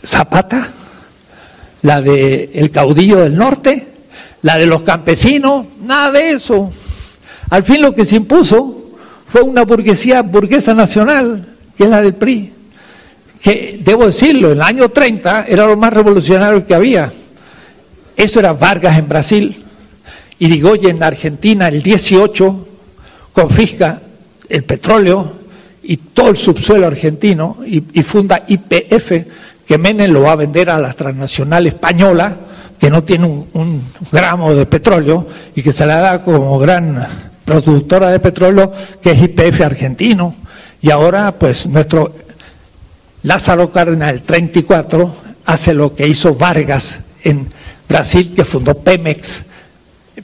Zapata, la de el caudillo del norte, la de los campesinos, nada de eso. Al fin lo que se impuso fue una burguesía burguesa nacional, que es la del PRI, que debo decirlo, en el año 30 era lo más revolucionario que había. Eso era Vargas en Brasil, Irigoyen en Argentina, el 18 confisca el petróleo y todo el subsuelo argentino y, funda IPF, que Menem lo va a vender a la transnacional española, que no tiene un, un gramo de petróleo y que se la da como gran productora de petróleo que es IPF argentino. Y ahora, pues, nuestro Lázaro Cárdenas, el 34, hace lo que hizo Vargas en Brasil, que fundó Pemex,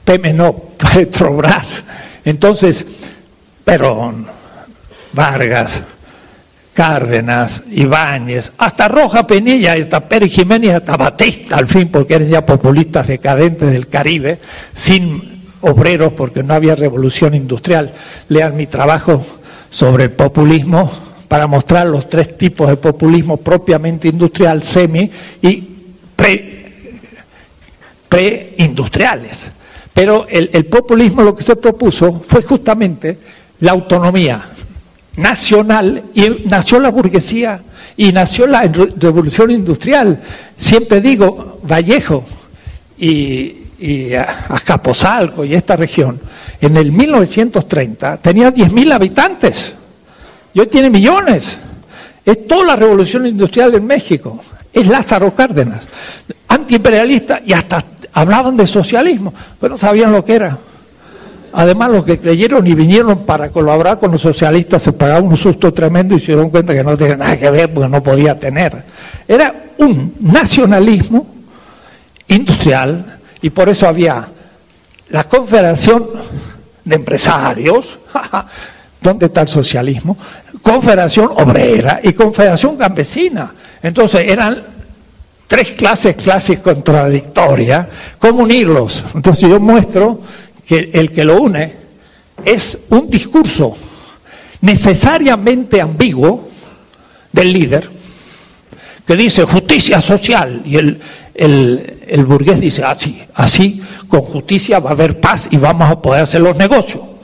Pemex no, [LAUGHS] Petrobras. Entonces, Perón, Vargas, Cárdenas, Ibáñez, hasta Roja Penilla, hasta Pérez Jiménez, hasta Batista, al fin, porque eran ya populistas decadentes del Caribe, sin obreros, porque no había revolución industrial. Lean mi trabajo sobre el populismo para mostrar los tres tipos de populismo propiamente industrial, semi y preindustriales. Pero el, populismo lo que se propuso fue justamente la autonomía nacional y nació la burguesía y nació la revolución industrial. Siempre digo, Vallejo y, y y esta región, en el 1930 tenía 10.000 habitantes y tiene millones. Es toda la revolución industrial en México. Es Lázaro Cárdenas, antiimperialista y hasta hablaban de socialismo, pero no sabían lo que era. Además, los que creyeron y vinieron para colaborar con los socialistas se pagaban un susto tremendo y se dieron cuenta que no tenía nada que ver porque no podía tener. Era un nacionalismo industrial y por eso había la Confederación de Empresarios, [LAUGHS] ¿dónde está el socialismo? Confederación Obrera y Confederación Campesina. Entonces eran tres clases, clases contradictorias, ¿cómo unirlos? Entonces yo muestro que el que lo une es un discurso necesariamente ambiguo del líder, que dice justicia social, y el, el, burgués dice así, así con justicia va a haber paz y vamos a poder hacer los negocios.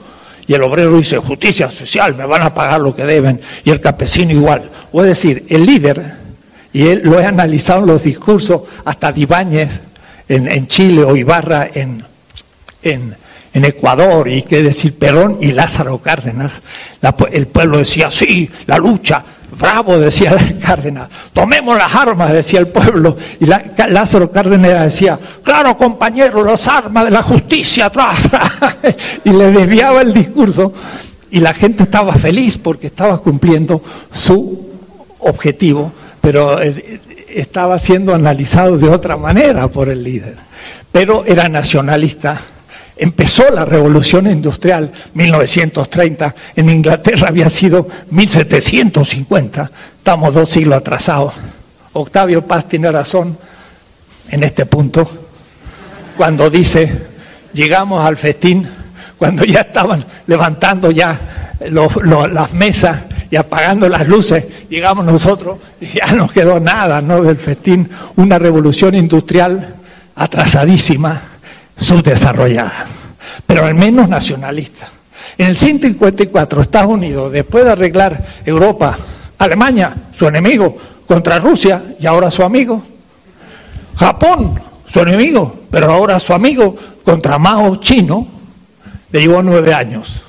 Y el obrero dice justicia social, me van a pagar lo que deben, y el campesino igual. O es decir, el líder, y él lo he analizado en los discursos, hasta Dibáñez en, en Chile o Ibarra en, en, en Ecuador, y qué decir Perón y Lázaro Cárdenas, el pueblo decía, sí, la lucha, bravo, decía [LAUGHS] Cárdenas, tomemos las armas, decía el pueblo, y Lázaro Cárdenas decía, claro compañero, las armas de la justicia, [LAUGHS] y le desviaba el discurso, y la gente estaba feliz porque estaba cumpliendo su objetivo, pero eh, estaba siendo analizado de otra manera por el líder, pero era nacionalista Empezó la revolución industrial 1930, en Inglaterra había sido 1750, estamos dos siglos atrasados. Octavio Paz tiene razón en este punto, cuando dice, llegamos al festín, cuando ya estaban levantando ya las mesas y apagando las luces, llegamos nosotros y ya no quedó nada ¿no? del festín, una revolución industrial atrasadísima subdesarrollada, pero al menos nacionalista. En el 154, Estados Unidos, después de arreglar Europa, Alemania, su enemigo, contra Rusia y ahora su amigo, Japón, su enemigo, pero ahora su amigo, contra Mao chino, le llevó nueve años,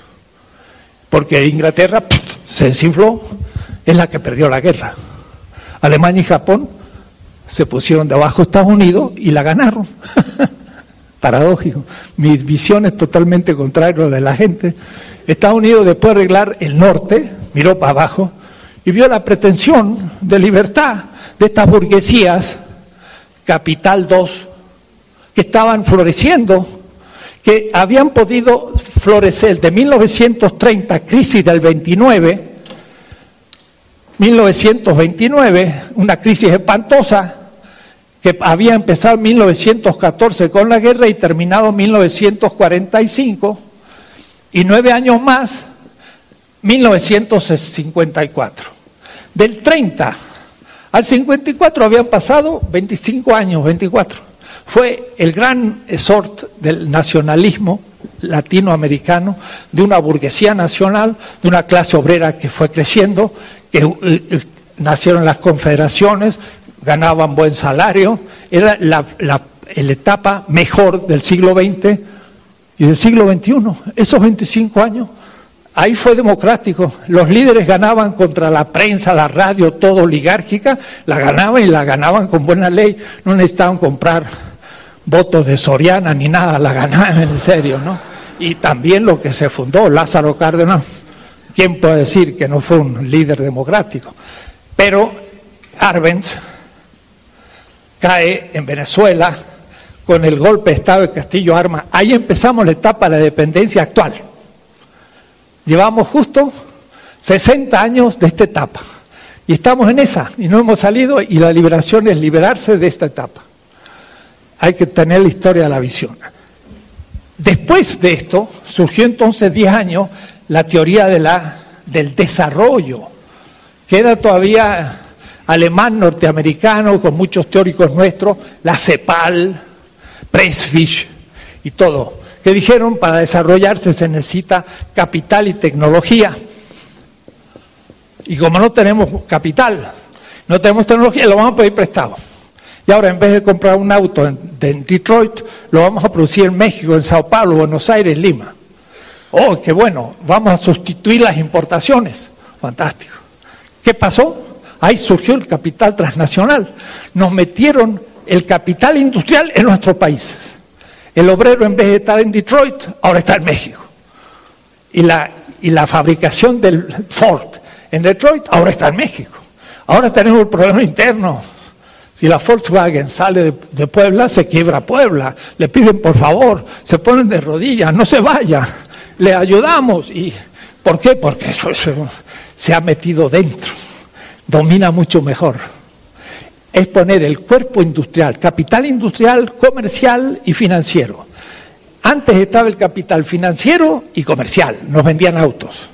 porque Inglaterra se desinfló, es la que perdió la guerra. Alemania y Japón se pusieron debajo de Estados Unidos y la ganaron. [LAUGHS] paradójico. Mi visión es totalmente contraria a la de la gente. Estados Unidos, después de arreglar el norte, miró para abajo y vio la pretensión de libertad de estas burguesías, Capital 2, que estaban floreciendo, que habían podido florecer de 1930, crisis del 29, 1929, una crisis espantosa, que había empezado en 1914 con la guerra y terminado en 1945, y nueve años más, 1954. Del 30 al 54 habían pasado 25 años, 24. Fue el gran sort del nacionalismo latinoamericano, de una burguesía nacional, de una clase obrera que fue creciendo, que eh, eh, nacieron las confederaciones, ganaban buen salario, era la, etapa mejor del siglo XX y del siglo XXI. Esos 25 años, ahí fue democrático. Los líderes ganaban contra la prensa, la radio, todo oligárquica, la ganaban y la ganaban con buena ley. No necesitaban comprar votos de Soriana ni nada, la ganaban en serio, ¿no? Y también lo que se fundó, Lázaro Cárdenas, ¿quién puede decir que no fue un líder democrático? Pero Arbenz cae en Venezuela con el golpe de Estado de Castillo Arma. Ahí empezamos la etapa de la dependencia actual. Llevamos justo 60 años de esta etapa. Y estamos en esa, y no hemos salido, y la liberación es liberarse de esta etapa. Hay que tener la historia de la visión. Después de esto, surgió entonces 10 años la teoría de la, del desarrollo, que era todavía alemán, norteamericano, con muchos teóricos nuestros, la CEPAL, Pressfish y todo, que dijeron para desarrollarse se necesita capital y tecnología. Y como no tenemos capital, no tenemos tecnología, lo vamos a pedir prestado. Y ahora en vez de comprar un auto en, Detroit, lo vamos a producir en México, en Sao Paulo, Buenos Aires, Lima. Oh, qué bueno, vamos a sustituir las importaciones. Fantástico. ¿Qué pasó? Ahí surgió el capital transnacional. Nos metieron el capital industrial en nuestros países. El obrero en vez de estar en Detroit, ahora está en México. Y la, y la fabricación del Ford en Detroit, ahora está en México. Ahora tenemos el problema interno. Si la Volkswagen sale de, Puebla, se quiebra Puebla. Le piden por favor, se ponen de rodillas, no se vaya. Le ayudamos. ¿Y por qué? Porque eso se ha metido dentro. Domina mucho mejor es poner el cuerpo industrial, capital industrial, comercial y financiero. Antes estaba el capital financiero y comercial, nos vendían autos.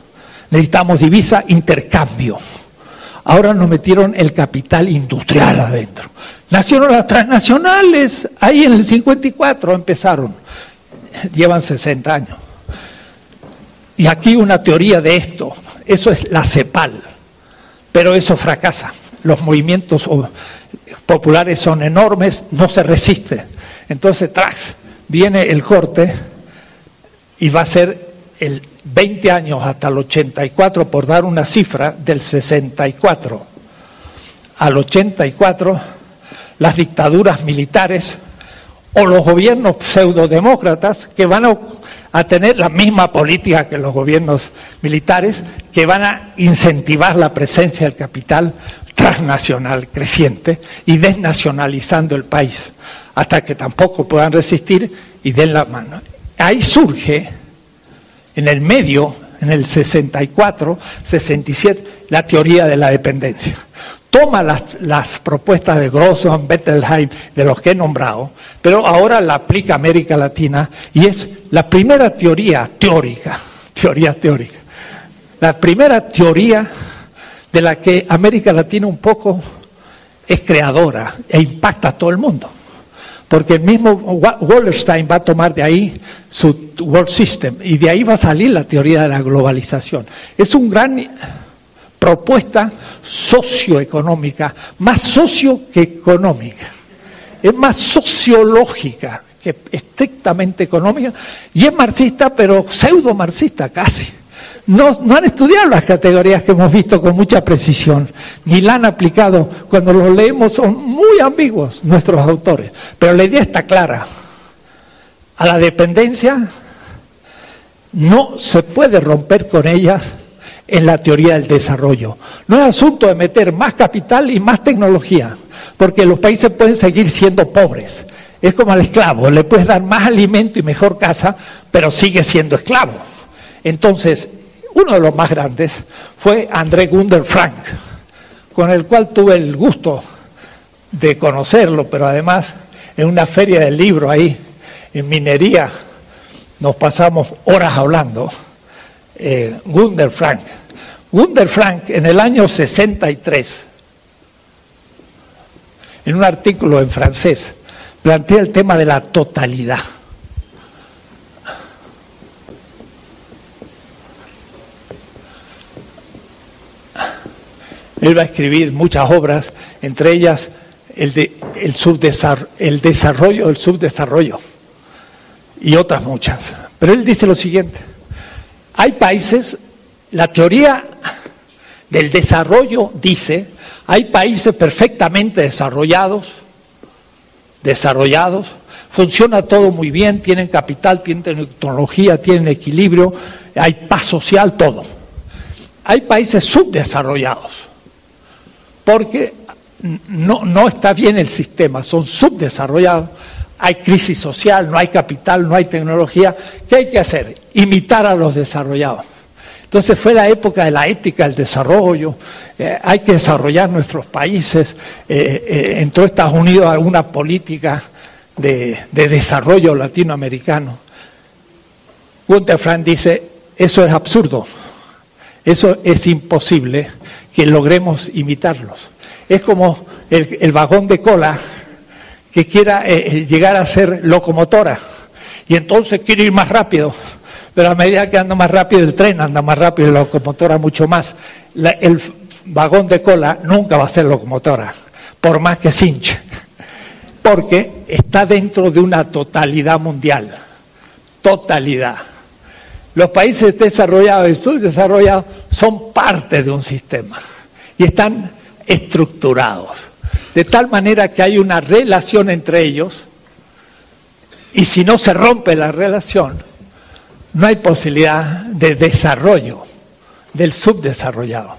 Necesitamos divisa, intercambio. Ahora nos metieron el capital industrial adentro. Nacieron las transnacionales, ahí en el 54 empezaron. Llevan 60 años. Y aquí una teoría de esto, eso es la CEPAL, pero eso fracasa. Los movimientos populares son enormes, no se resiste. Entonces, tras, viene el corte y va a ser el 20 años hasta el 84, por dar una cifra, del 64 al 84, las dictaduras militares o los gobiernos pseudodemócratas que van a, a, tener la misma política que los gobiernos militares, que van a incentivar la presencia del capital, transnacional creciente y desnacionalizando el país, hasta que tampoco puedan resistir y den la mano. Ahí surge, en el medio, en el 64, 67, la teoría de la dependencia. Toma las, las propuestas de Grossman, Bettelheim, de los que he nombrado, pero ahora la aplica América Latina y es la primera teoría teórica, teoría teórica, la primera teoría de la que América Latina un poco es creadora e impacta a todo el mundo. Porque el mismo Wallerstein va a tomar de ahí su World System y de ahí va a salir la teoría de la globalización. Es una gran propuesta socioeconómica, más socio que económica. Es más sociológica que estrictamente económica y es marxista, pero pseudo marxista casi no, han estudiado las categorías que hemos visto con mucha precisión, ni la han aplicado. Cuando los leemos son muy ambiguos nuestros autores, pero la idea está clara. A la dependencia no se puede romper con ellas en la teoría del desarrollo. No es asunto de meter más capital y más tecnología, porque los países pueden seguir siendo pobres. Es como al esclavo, le puedes dar más alimento y mejor casa, pero sigue siendo esclavo. Entonces, uno de los más grandes fue André Gunder Frank, con el cual tuve el gusto de conocerlo, pero además en una feria del libro ahí, en minería, nos pasamos horas hablando. Eh, Gunder Frank. Gunder Frank en el año 63, en un artículo en francés, plantea el tema de la totalidad. Él va a escribir muchas obras, entre ellas el, de, el, el desarrollo del subdesarrollo y otras muchas. Pero él dice lo siguiente, hay países, la teoría del desarrollo dice, hay países perfectamente desarrollados, desarrollados, funciona todo muy bien, tienen capital, tienen tecnología, tienen equilibrio, hay paz social, todo. Hay países subdesarrollados porque no, no está bien el sistema, son subdesarrollados, hay crisis social, no hay capital, no hay tecnología. ¿Qué hay que hacer? Imitar a los desarrollados. Entonces fue la época de la ética, el desarrollo, eh, hay que desarrollar nuestros países, eh, eh, entró Estados Unidos a una política de, de desarrollo latinoamericano. Gunther Frank dice, eso es absurdo, eso es imposible que logremos imitarlos. Es como el, vagón de cola que quiera llegar a ser locomotora y entonces quiere ir más rápido pero a medida que anda más rápido el tren, anda más rápido la locomotora mucho más. el vagón de cola nunca va a ser locomotora, por más que cinche, porque está dentro de una totalidad mundial. Totalidad. Los países desarrollados y subdesarrollados son parte de un sistema y están estructurados. De tal manera que hay una relación entre ellos y si no se rompe la relación, no hay posibilidad de desarrollo del subdesarrollado,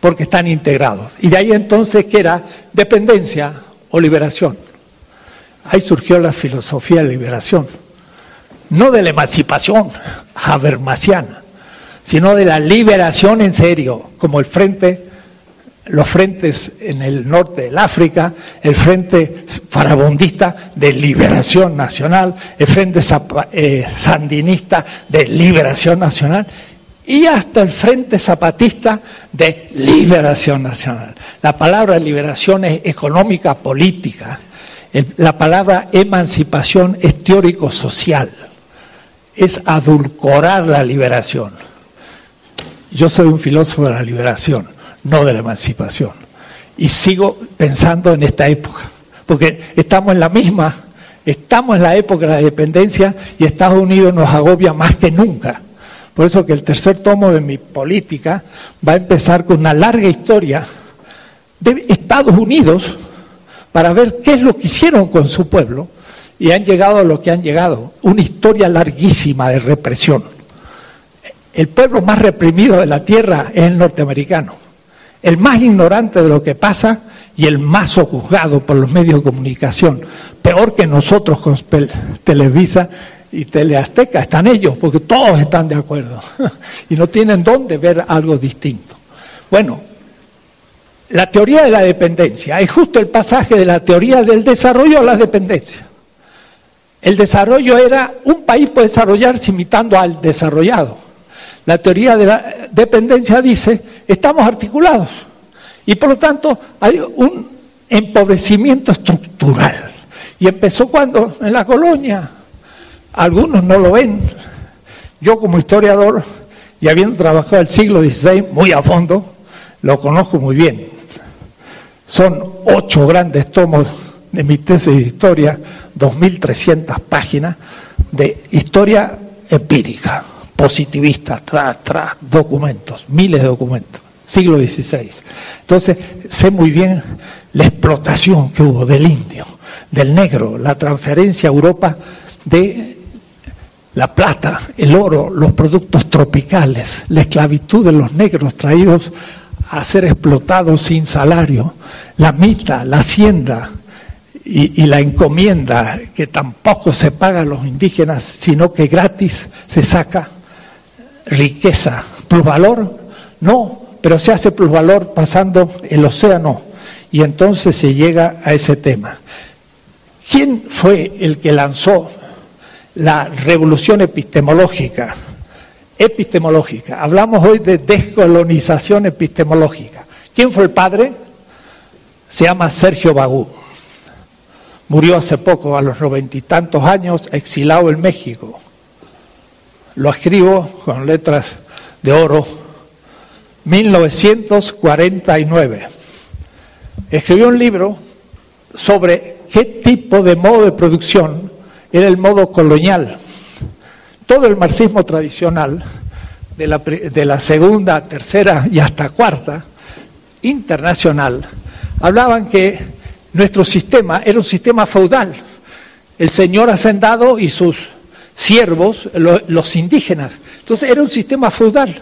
porque están integrados. Y de ahí entonces que era dependencia o liberación. Ahí surgió la filosofía de liberación, no de la emancipación [LAUGHS] habermasiana, sino de la liberación en serio, como el frente los frentes en el norte del África, el frente farabundista de liberación nacional, el frente eh, sandinista de liberación nacional y hasta el frente zapatista de liberación nacional. La palabra liberación es económica política, la palabra emancipación es teórico-social, es adulcorar la liberación. Yo soy un filósofo de la liberación no de la emancipación. Y sigo pensando en esta época, porque estamos en la misma, estamos en la época de la dependencia y Estados Unidos nos agobia más que nunca. Por eso que el tercer tomo de mi política va a empezar con una larga historia de Estados Unidos para ver qué es lo que hicieron con su pueblo y han llegado a lo que han llegado, una historia larguísima de represión. El pueblo más reprimido de la tierra es el norteamericano el más ignorante de lo que pasa y el más sojuzgado por los medios de comunicación. Peor que nosotros con Televisa y Teleazteca, están ellos, porque todos están de acuerdo [LAUGHS] y no tienen dónde ver algo distinto. Bueno, la teoría de la dependencia es justo el pasaje de la teoría del desarrollo a la dependencia. El desarrollo era un país puede desarrollarse imitando al desarrollado. La teoría de la dependencia dice, estamos articulados y por lo tanto hay un empobrecimiento estructural. Y empezó cuando en la colonia, algunos no lo ven, yo como historiador y habiendo trabajado el siglo XVI muy a fondo, lo conozco muy bien. Son ocho grandes tomos de mi tesis de historia, 2.300 páginas de historia empírica positivistas, tras, tras, documentos, miles de documentos, siglo XVI. Entonces, sé muy bien la explotación que hubo del indio, del negro, la transferencia a Europa de la plata, el oro, los productos tropicales, la esclavitud de los negros traídos a ser explotados sin salario, la mita, la hacienda y, la encomienda que tampoco se paga a los indígenas, sino que gratis se saca riqueza, plusvalor, no, pero se hace plusvalor pasando el océano y entonces se llega a ese tema. ¿Quién fue el que lanzó la revolución epistemológica? Epistemológica. Hablamos hoy de descolonización epistemológica. ¿Quién fue el padre? Se llama Sergio Bagú. Murió hace poco, a los noventa y tantos años, exilado en México lo escribo con letras de oro, 1949. Escribió un libro sobre qué tipo de modo de producción era el modo colonial. Todo el marxismo tradicional, de la, de la segunda, tercera y hasta cuarta, internacional, hablaban que nuestro sistema era un sistema feudal. El señor hacendado y sus siervos, los indígenas. Entonces era un sistema feudal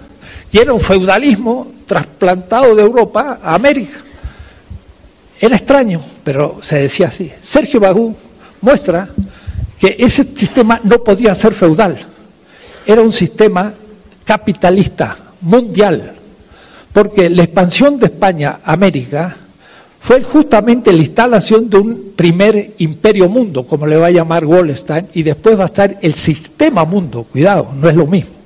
y era un feudalismo trasplantado de Europa a América. Era extraño, pero se decía así. Sergio Bagú muestra que ese sistema no podía ser feudal, era un sistema capitalista, mundial, porque la expansión de España a América fue justamente la instalación de un primer imperio mundo, como le va a llamar Wallenstein, y después va a estar el sistema mundo, cuidado, no es lo mismo.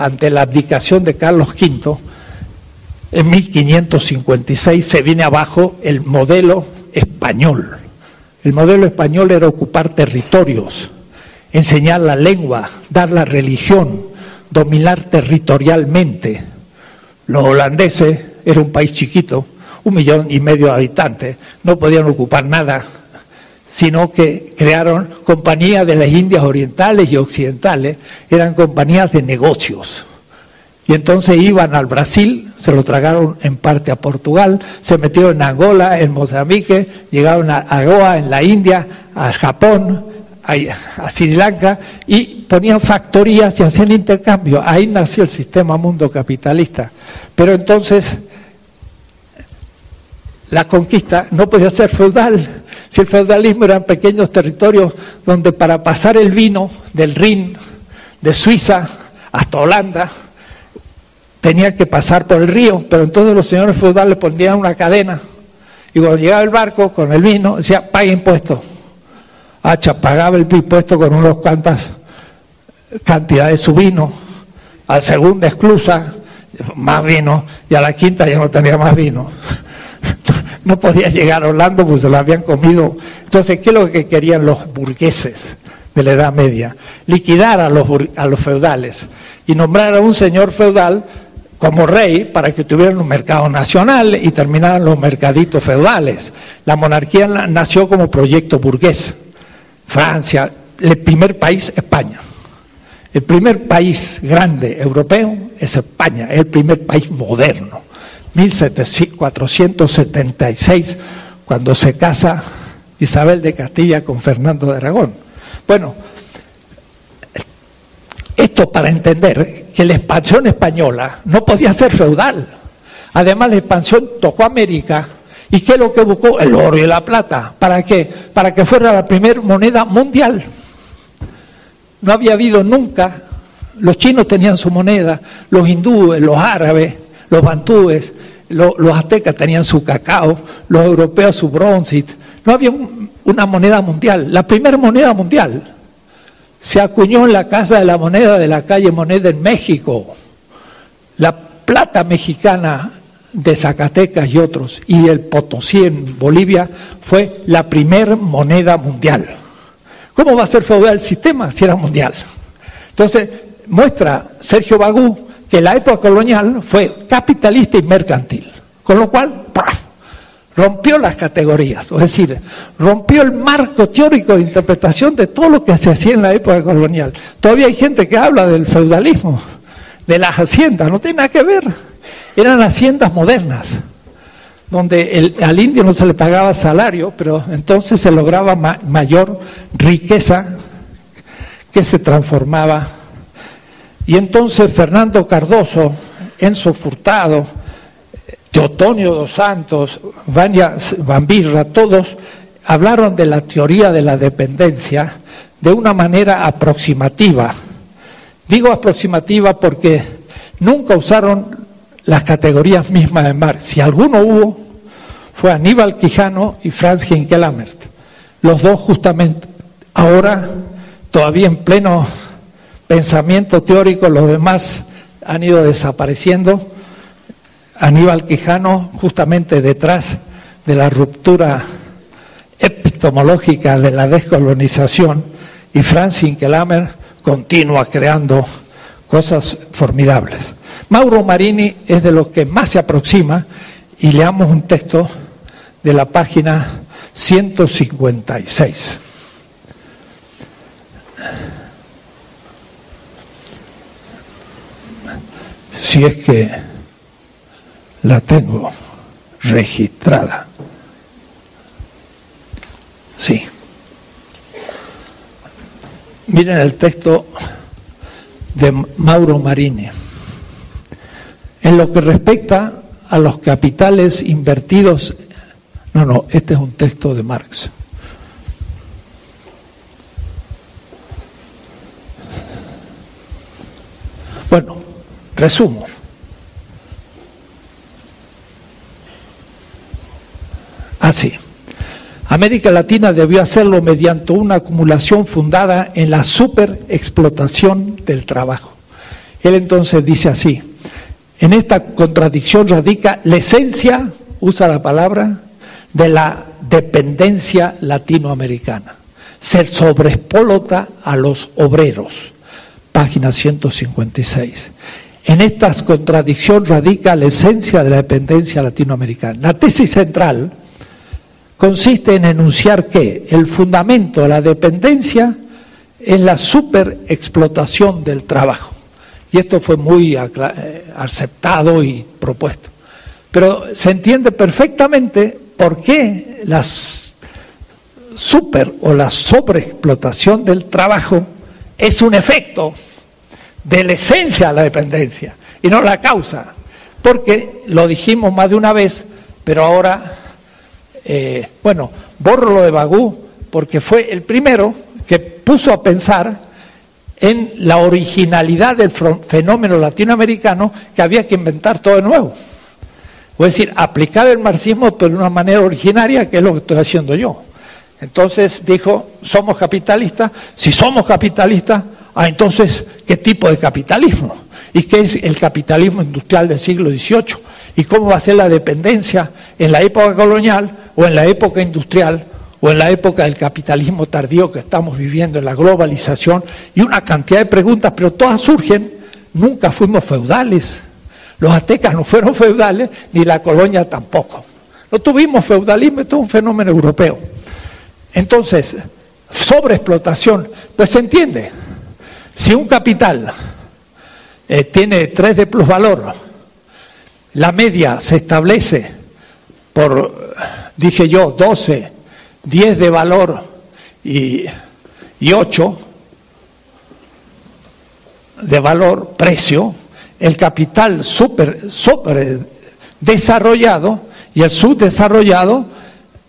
Ante la abdicación de Carlos V, en 1556 se viene abajo el modelo español. El modelo español era ocupar territorios, enseñar la lengua, dar la religión, dominar territorialmente. Los holandeses, era un país chiquito, un millón y medio de habitantes, no podían ocupar nada, sino que crearon compañías de las Indias orientales y occidentales, eran compañías de negocios. Y entonces iban al Brasil, se lo tragaron en parte a Portugal, se metieron en Angola, en Mozambique, llegaron a Goa, en la India, a Japón, a, Sri Lanka, y ponían factorías y hacían intercambio. Ahí nació el sistema mundo capitalista. Pero entonces la conquista no podía ser feudal. Si el feudalismo eran pequeños territorios donde para pasar el vino del Rin, de Suiza hasta Holanda, tenía que pasar por el río, pero entonces los señores feudales ponían una cadena y cuando llegaba el barco con el vino, decía, pague impuestos. Hacha pagaba el impuesto con unas cuantas cantidades de su vino. Al segunda esclusa, más vino, y a la quinta ya no tenía más vino. No podía llegar a Orlando porque se lo habían comido. Entonces, ¿qué es lo que querían los burgueses de la Edad Media? Liquidar a los, a los feudales y nombrar a un señor feudal como rey para que tuvieran un mercado nacional y terminaran los mercaditos feudales. La monarquía nació como proyecto burgués. Francia, el primer país, España. El primer país grande europeo es España, es el primer país moderno. 1476, cuando se casa Isabel de Castilla con Fernando de Aragón. Bueno, esto para entender que la expansión española no podía ser feudal. Además, la expansión tocó América. ¿Y qué es lo que buscó? El oro y la plata. ¿Para qué? Para que fuera la primera moneda mundial. No había habido nunca. Los chinos tenían su moneda, los hindúes, los árabes, los bantúes, los, aztecas tenían su cacao, los europeos su bronce. No había una moneda mundial. La primera moneda mundial se acuñó en la Casa de la Moneda de la calle Moneda en México. La plata mexicana de Zacatecas y otros, y el Potosí en Bolivia, fue la primer moneda mundial. ¿Cómo va a ser feudal el sistema si era mundial? Entonces, muestra Sergio Bagú que la época colonial fue capitalista y mercantil, con lo cual rompió las categorías, es decir, rompió el marco teórico de interpretación de todo lo que se hacía en la época colonial. Todavía hay gente que habla del feudalismo, de las haciendas, no tiene nada que ver. Eran haciendas modernas, donde al indio no se le pagaba salario, pero entonces se lograba mayor riqueza que se transformaba. Y entonces Fernando Cardoso, Enzo Furtado, Teotonio dos Santos, Vania Bambirra, todos hablaron de la teoría de la dependencia de una manera aproximativa. Digo aproximativa porque nunca usaron las categorías mismas de mar. Si alguno hubo, fue Aníbal Quijano y Franz Hinkelamert. Los dos justamente ahora, todavía en pleno pensamiento teórico, los demás han ido desapareciendo Aníbal Quijano, justamente detrás de la ruptura epistemológica de la descolonización, y Franz Kelamer continúa creando cosas formidables. Mauro Marini es de los que más se aproxima y leamos un texto de la página 156. Si es que la tengo registrada. Sí. Miren el texto de Mauro Marini. En lo que respecta a los capitales invertidos No, no, este es un texto de Marx. Bueno, resumo. Así. América Latina debió hacerlo mediante una acumulación fundada en la superexplotación del trabajo. Él entonces dice así, en esta contradicción radica la esencia, usa la palabra, de la dependencia latinoamericana. Se sobreexplota a los obreros. Página 156. En esta contradicción radica la esencia de la dependencia latinoamericana. La tesis central consiste en enunciar que el fundamento de la dependencia es la superexplotación del trabajo. Y esto fue muy eh, aceptado y propuesto. Pero se entiende perfectamente por qué la super o la sobreexplotación del trabajo es un efecto de la esencia de la dependencia y no la causa. Porque lo dijimos más de una vez, pero ahora, eh, bueno, borro lo de Bagú porque fue el primero que puso a pensar en la originalidad del fenómeno latinoamericano que había que inventar todo de nuevo. Es decir, aplicar el marxismo pero de una manera originaria, que es lo que estoy haciendo yo. Entonces dijo, somos capitalistas, si somos capitalistas, ah, entonces, ¿qué tipo de capitalismo? ¿Y qué es el capitalismo industrial del siglo XVIII? ¿Y cómo va a ser la dependencia en la época colonial o en la época industrial o en la época del capitalismo tardío que estamos viviendo, en la globalización, y una cantidad de preguntas, pero todas surgen, nunca fuimos feudales. Los aztecas no fueron feudales, ni la colonia tampoco. No tuvimos feudalismo, esto es un fenómeno europeo. Entonces, sobreexplotación, pues se entiende. Si un capital eh, tiene 3 de plusvalor, la media se establece por, dije yo, 12 10 de valor y, y 8 de valor, precio, el capital super, desarrollado y el subdesarrollado,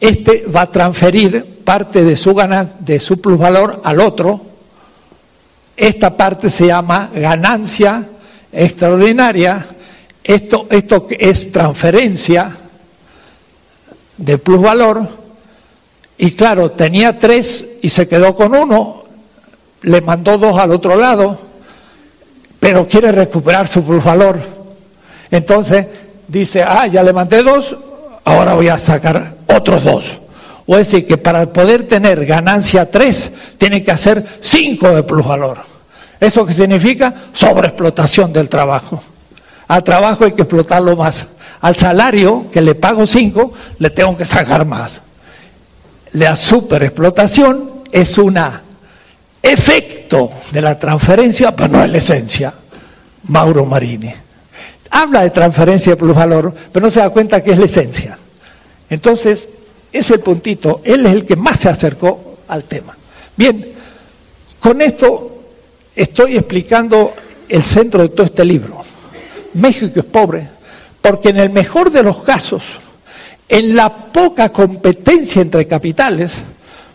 este va a transferir parte de su ganancia, de su plusvalor al otro. Esta parte se llama ganancia extraordinaria. Esto, esto es transferencia de plusvalor y claro, tenía tres y se quedó con uno, le mandó dos al otro lado, pero quiere recuperar su valor. Entonces dice, ah, ya le mandé dos, ahora voy a sacar otros dos. O es decir, que para poder tener ganancia tres, tiene que hacer cinco de plusvalor. ¿Eso qué significa? Sobreexplotación del trabajo. Al trabajo hay que explotarlo más. Al salario que le pago cinco, le tengo que sacar más la superexplotación es un efecto de la transferencia, pero no es la esencia. Mauro Marini. Habla de transferencia de plusvalor, pero no se da cuenta que es la esencia. Entonces, es el puntito, él es el que más se acercó al tema. Bien, con esto estoy explicando el centro de todo este libro. México es pobre, porque en el mejor de los casos, en la poca competencia entre capitales,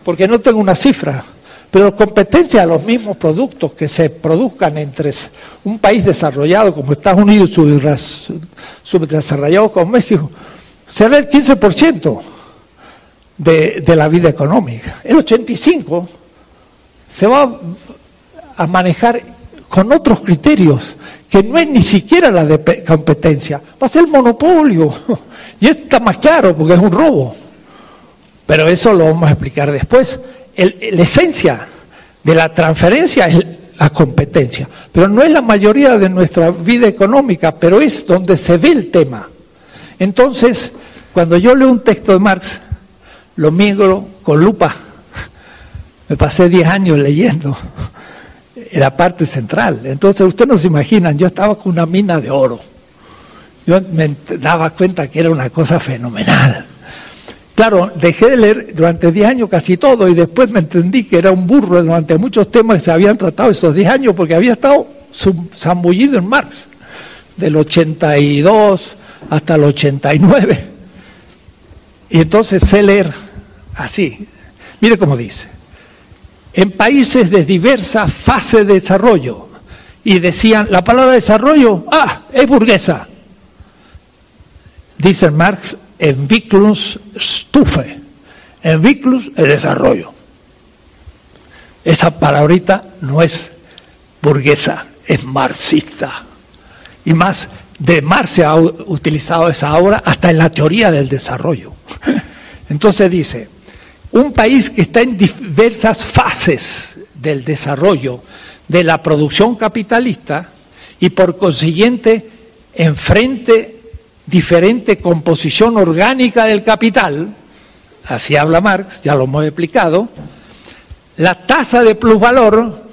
porque no tengo una cifra, pero competencia de los mismos productos que se produzcan entre un país desarrollado como Estados Unidos subdesarrollado como México, será el 15% de, de la vida económica. El 85% se va a manejar con otros criterios, que no es ni siquiera la de competencia, va a ser el monopolio. [LAUGHS] Y está más claro porque es un robo. Pero eso lo vamos a explicar después. la esencia de la transferencia es la competencia, pero no es la mayoría de nuestra vida económica, pero es donde se ve el tema. Entonces, cuando yo leo un texto de Marx, lo migro con lupa. [LAUGHS] Me pasé 10 años leyendo la parte central. Entonces, ustedes no se imaginan, yo estaba con una mina de oro yo me daba cuenta que era una cosa fenomenal. Claro, dejé de leer durante 10 años casi todo y después me entendí que era un burro durante muchos temas que se habían tratado esos 10 años porque había estado zambullido en Marx, del 82 hasta el 89. Y entonces sé leer así. Mire cómo dice. En países de diversa fase de desarrollo. Y decían, la palabra desarrollo, ah, es burguesa. Dice Marx, Entwicklungsstufe. Entwicklungs es desarrollo. Esa palabrita no es burguesa, es marxista. Y más, de Marx se ha utilizado esa obra hasta en la teoría del desarrollo. [LAUGHS] Entonces dice, un país que está en diversas fases del desarrollo de la producción capitalista y por consiguiente enfrente diferente composición orgánica del capital, así habla Marx, ya lo hemos explicado, la tasa de plusvalor,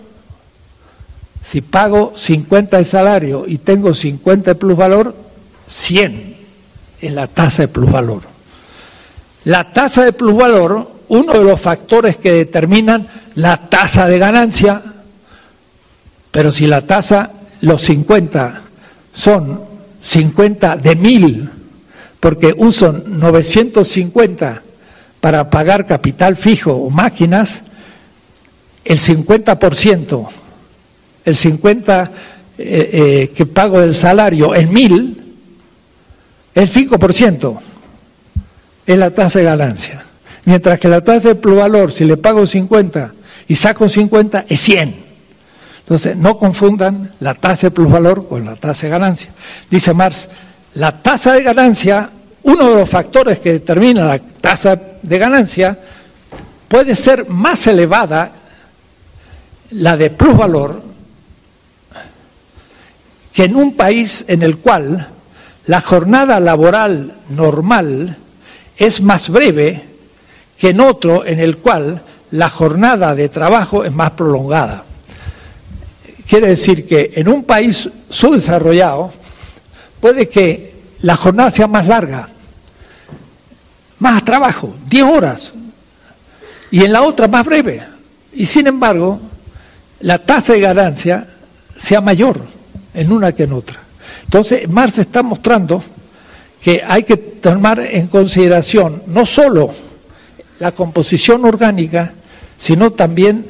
si pago 50 de salario y tengo 50 de plusvalor, 100 es la tasa de plusvalor. La tasa de plusvalor, uno de los factores que determinan la tasa de ganancia, pero si la tasa, los 50 son 50 de mil, porque uso 950 para pagar capital fijo o máquinas, el 50%, el 50% eh, eh, que pago del salario en mil, el 5% es la tasa de ganancia. Mientras que la tasa de plusvalor, si le pago 50 y saco 50, es 100. Entonces, no confundan la tasa de plusvalor con la tasa de ganancia. Dice Marx, la tasa de ganancia, uno de los factores que determina la tasa de ganancia, puede ser más elevada la de plusvalor que en un país en el cual la jornada laboral normal es más breve que en otro en el cual la jornada de trabajo es más prolongada. Quiere decir que en un país subdesarrollado puede que la jornada sea más larga, más trabajo, 10 horas, y en la otra más breve. Y sin embargo, la tasa de ganancia sea mayor en una que en otra. Entonces, Marx está mostrando que hay que tomar en consideración no solo la composición orgánica, sino también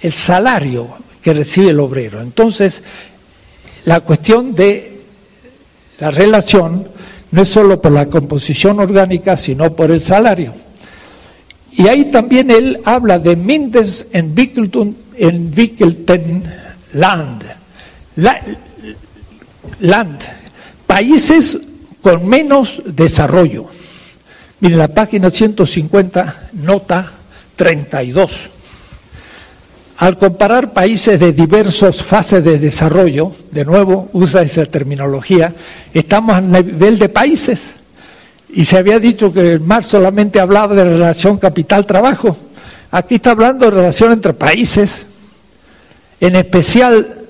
el salario que recibe el obrero. Entonces, la cuestión de la relación no es solo por la composición orgánica, sino por el salario. Y ahí también él habla de Mindes en Wickelten Land. land. Países con menos desarrollo. Miren, la página 150, nota 32. Al comparar países de diversas fases de desarrollo, de nuevo usa esa terminología, estamos a nivel de países. Y se había dicho que Marx solamente hablaba de relación capital-trabajo. Aquí está hablando de relación entre países, en especial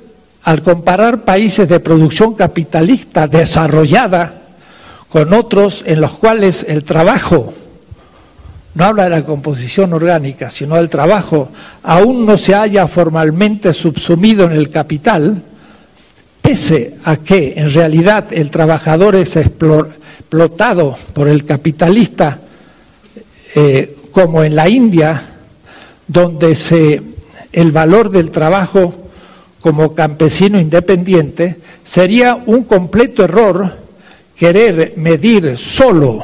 al comparar países de producción capitalista desarrollada con otros en los cuales el trabajo, no habla de la composición orgánica, sino del trabajo, aún no se haya formalmente subsumido en el capital, pese a que en realidad el trabajador es explotado por el capitalista, eh, como en la India, donde se el valor del trabajo como campesino independiente, sería un completo error querer medir solo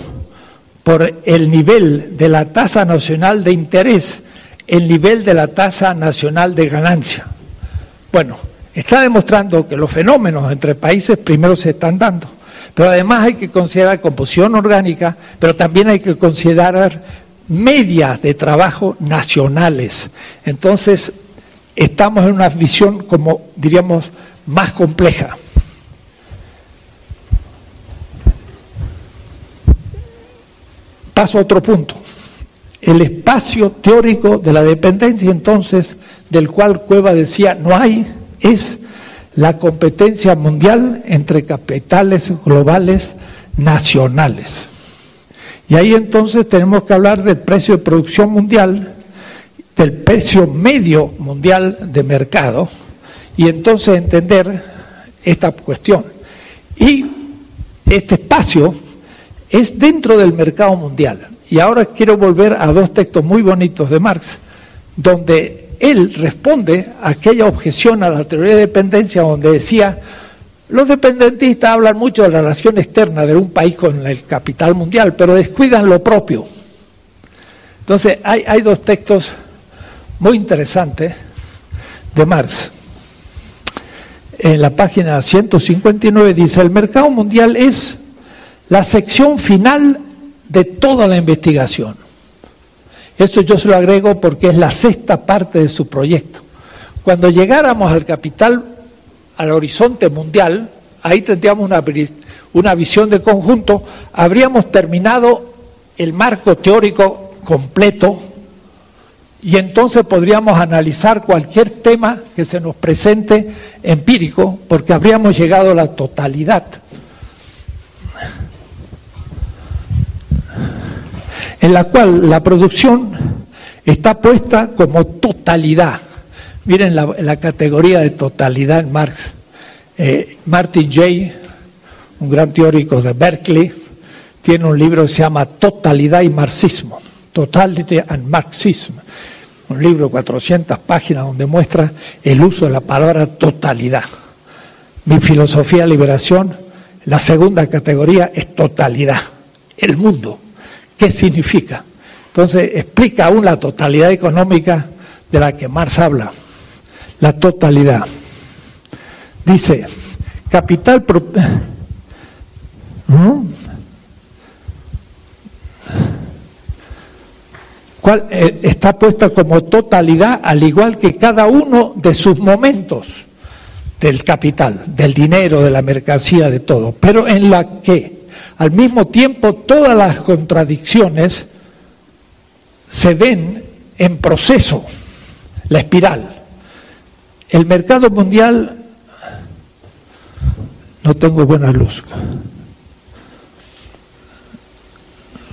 por el nivel de la tasa nacional de interés el nivel de la tasa nacional de ganancia. Bueno, está demostrando que los fenómenos entre países primero se están dando, pero además hay que considerar composición orgánica, pero también hay que considerar medias de trabajo nacionales. Entonces, estamos en una visión, como diríamos, más compleja. Paso a otro punto. El espacio teórico de la dependencia, entonces, del cual Cueva decía no hay, es la competencia mundial entre capitales globales nacionales. Y ahí entonces tenemos que hablar del precio de producción mundial, del precio medio mundial de mercado, y entonces entender esta cuestión. Y este espacio es dentro del mercado mundial. Y ahora quiero volver a dos textos muy bonitos de Marx, donde él responde a aquella objeción a la teoría de dependencia, donde decía, los dependentistas hablan mucho de la relación externa de un país con el capital mundial, pero descuidan lo propio. Entonces, hay, hay dos textos muy interesantes de Marx. En la página 159 dice, el mercado mundial es la sección final de toda la investigación. Eso yo se lo agrego porque es la sexta parte de su proyecto. Cuando llegáramos al capital, al horizonte mundial, ahí tendríamos una, una visión de conjunto, habríamos terminado el marco teórico completo y entonces podríamos analizar cualquier tema que se nos presente empírico porque habríamos llegado a la totalidad. En la cual la producción está puesta como totalidad. Miren la, categoría de totalidad en Marx. Eh, Martin Jay, un gran teórico de Berkeley, tiene un libro que se llama Totalidad y Marxismo. Totality and Marxism un libro de 400 páginas donde muestra el uso de la palabra totalidad. Mi filosofía de liberación, la segunda categoría es totalidad, el mundo. ¿Qué significa? Entonces explica aún la totalidad económica de la que Marx habla, la totalidad. Dice, capital... ¿Mm? cual, eh, está puesta como totalidad, al igual que cada uno de sus momentos del capital, del dinero, de la mercancía, de todo, pero en la que al mismo tiempo todas las contradicciones se ven en proceso, la espiral. El mercado mundial, no tengo buena luz,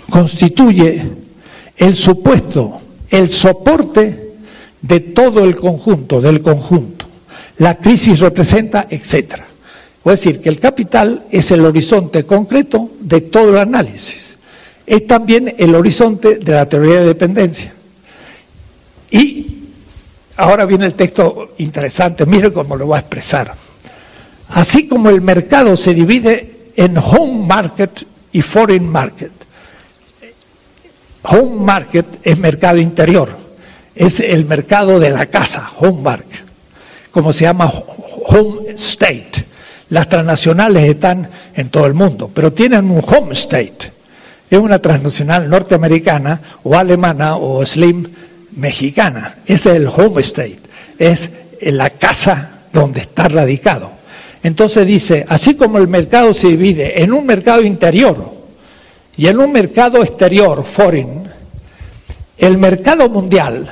constituye el supuesto, el soporte de todo el conjunto, del conjunto. La crisis representa, etcétera. Es decir, que el capital es el horizonte concreto de todo el análisis. Es también el horizonte de la teoría de dependencia. Y ahora viene el texto interesante, mire cómo lo va a expresar. Así como el mercado se divide en home market y foreign market, Home market es mercado interior, es el mercado de la casa, home market, como se llama home state. Las transnacionales están en todo el mundo, pero tienen un home state. Es una transnacional norteamericana o alemana o slim mexicana. Ese es el home state, es la casa donde está radicado. Entonces dice, así como el mercado se divide en un mercado interior, y en un mercado exterior, foreign, el mercado mundial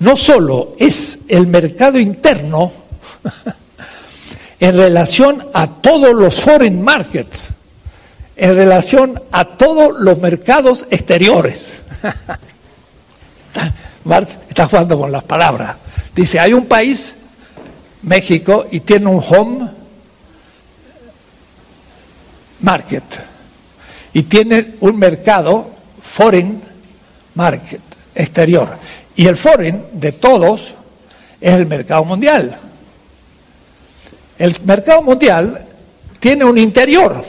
no solo es el mercado interno [LAUGHS] en relación a todos los foreign markets, en relación a todos los mercados exteriores. [LAUGHS] Marx está jugando con las palabras. Dice, hay un país, México, y tiene un home market y tiene un mercado foreign market, exterior. Y el foreign de todos es el mercado mundial. El mercado mundial tiene un interior.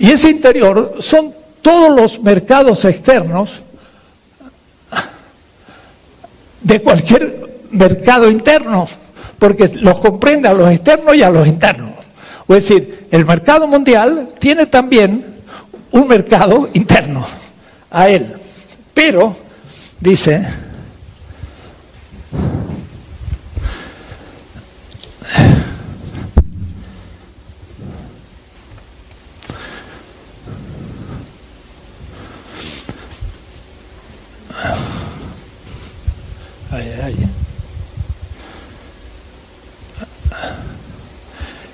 Y ese interior son todos los mercados externos de cualquier mercado interno, porque los comprende a los externos y a los internos. Es decir, el mercado mundial tiene también un mercado interno a él. Pero, dice,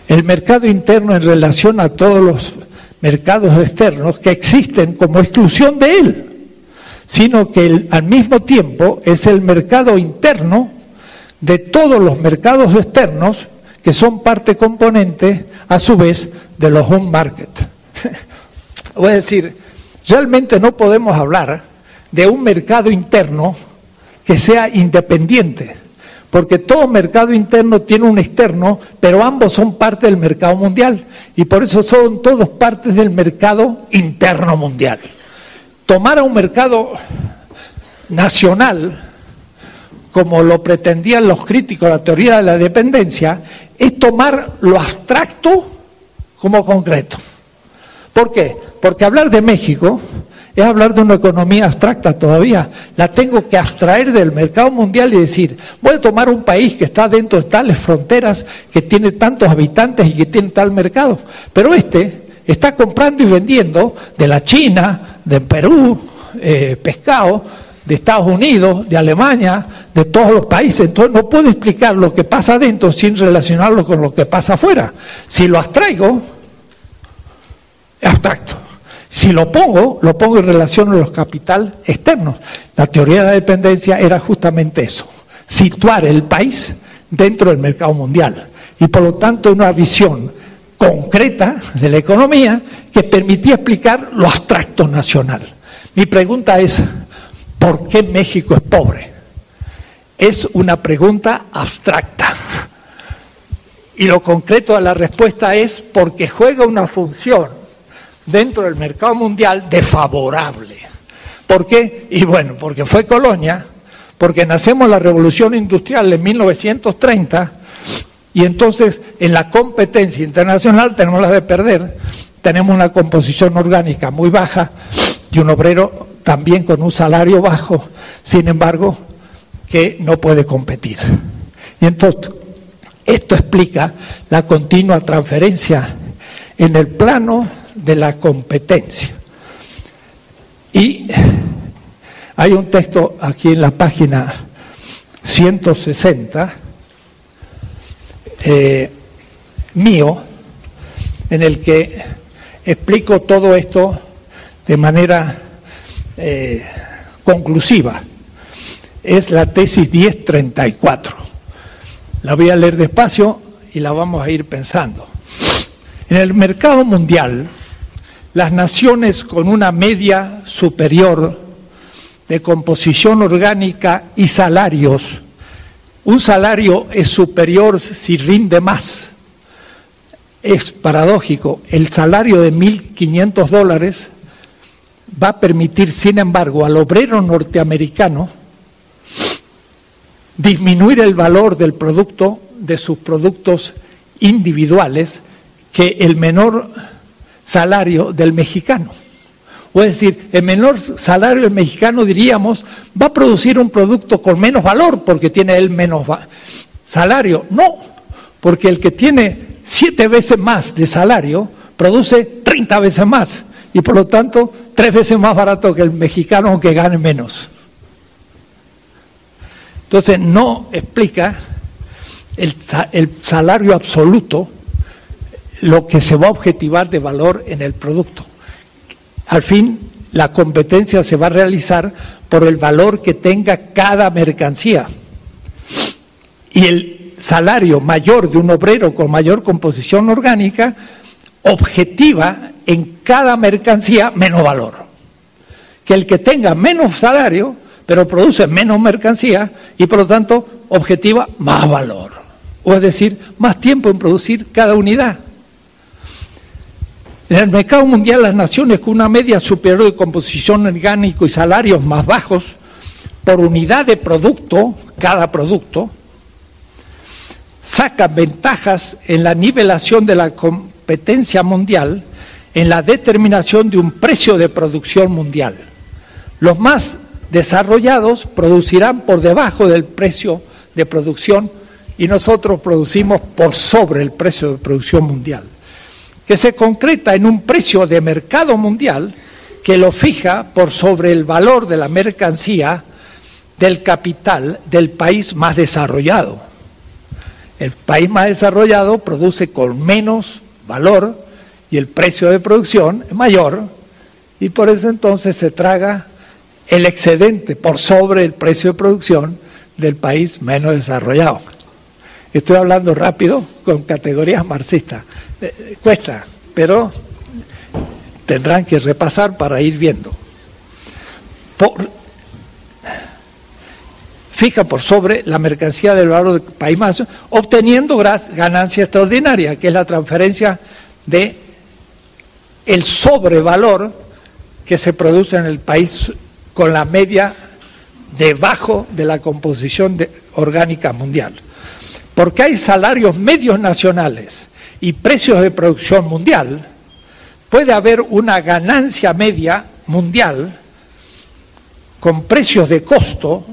el mercado interno en relación a todos los mercados externos que existen como exclusión de él, sino que al mismo tiempo es el mercado interno de todos los mercados externos que son parte componente, a su vez, de los home market. [LAUGHS] voy a decir, realmente no podemos hablar de un mercado interno que sea independiente, porque todo mercado interno tiene un externo, pero ambos son parte del mercado mundial y por eso son todos partes del mercado interno mundial. Tomar a un mercado nacional, como lo pretendían los críticos de la teoría de la dependencia, es tomar lo abstracto como concreto. ¿Por qué? Porque hablar de México es hablar de una economía abstracta todavía. La tengo que abstraer del mercado mundial y decir, voy a tomar un país que está dentro de tales fronteras, que tiene tantos habitantes y que tiene tal mercado. Pero este está comprando y vendiendo de la China, de Perú, eh, pescado, de Estados Unidos, de Alemania, de todos los países. Entonces no puedo explicar lo que pasa adentro sin relacionarlo con lo que pasa afuera. Si lo abstraigo, es abstracto. Si lo pongo, lo pongo en relación a los capital externos. La teoría de la dependencia era justamente eso, situar el país dentro del mercado mundial y por lo tanto una visión concreta de la economía que permitía explicar lo abstracto nacional. Mi pregunta es, ¿por qué México es pobre? Es una pregunta abstracta. Y lo concreto de la respuesta es porque juega una función dentro del mercado mundial desfavorable. ¿Por qué? Y bueno, porque fue colonia, porque nacemos la revolución industrial en 1930 y entonces en la competencia internacional tenemos la de perder, tenemos una composición orgánica muy baja y un obrero también con un salario bajo, sin embargo, que no puede competir. Y entonces, esto explica la continua transferencia en el plano de la competencia. Y hay un texto aquí en la página 160 eh, mío en el que explico todo esto de manera eh, conclusiva. Es la tesis 1034. La voy a leer despacio y la vamos a ir pensando. En el mercado mundial, las naciones con una media superior de composición orgánica y salarios, un salario es superior si rinde más. Es paradójico, el salario de 1.500 dólares va a permitir, sin embargo, al obrero norteamericano disminuir el valor del producto, de sus productos individuales, que el menor salario del mexicano. O es decir, el menor salario del mexicano, diríamos, va a producir un producto con menos valor porque tiene el menos salario. No, porque el que tiene siete veces más de salario produce 30 veces más y por lo tanto tres veces más barato que el mexicano aunque gane menos. Entonces no explica el, el salario absoluto lo que se va a objetivar de valor en el producto. Al fin, la competencia se va a realizar por el valor que tenga cada mercancía. Y el salario mayor de un obrero con mayor composición orgánica objetiva en cada mercancía menos valor. Que el que tenga menos salario, pero produce menos mercancía y por lo tanto objetiva más valor. O es decir, más tiempo en producir cada unidad. En el mercado mundial, las naciones con una media superior de composición orgánica y salarios más bajos por unidad de producto, cada producto, sacan ventajas en la nivelación de la competencia mundial, en la determinación de un precio de producción mundial. Los más desarrollados producirán por debajo del precio de producción y nosotros producimos por sobre el precio de producción mundial que se concreta en un precio de mercado mundial que lo fija por sobre el valor de la mercancía del capital del país más desarrollado. El país más desarrollado produce con menos valor y el precio de producción es mayor y por eso entonces se traga el excedente por sobre el precio de producción del país menos desarrollado. Estoy hablando rápido con categorías marxistas. Eh, cuesta, pero tendrán que repasar para ir viendo. Por, fija por sobre la mercancía del valor del país más, obteniendo ganancia extraordinaria, que es la transferencia de el sobrevalor que se produce en el país con la media debajo de la composición orgánica mundial. Porque hay salarios medios nacionales y precios de producción mundial, puede haber una ganancia media mundial con precios de costo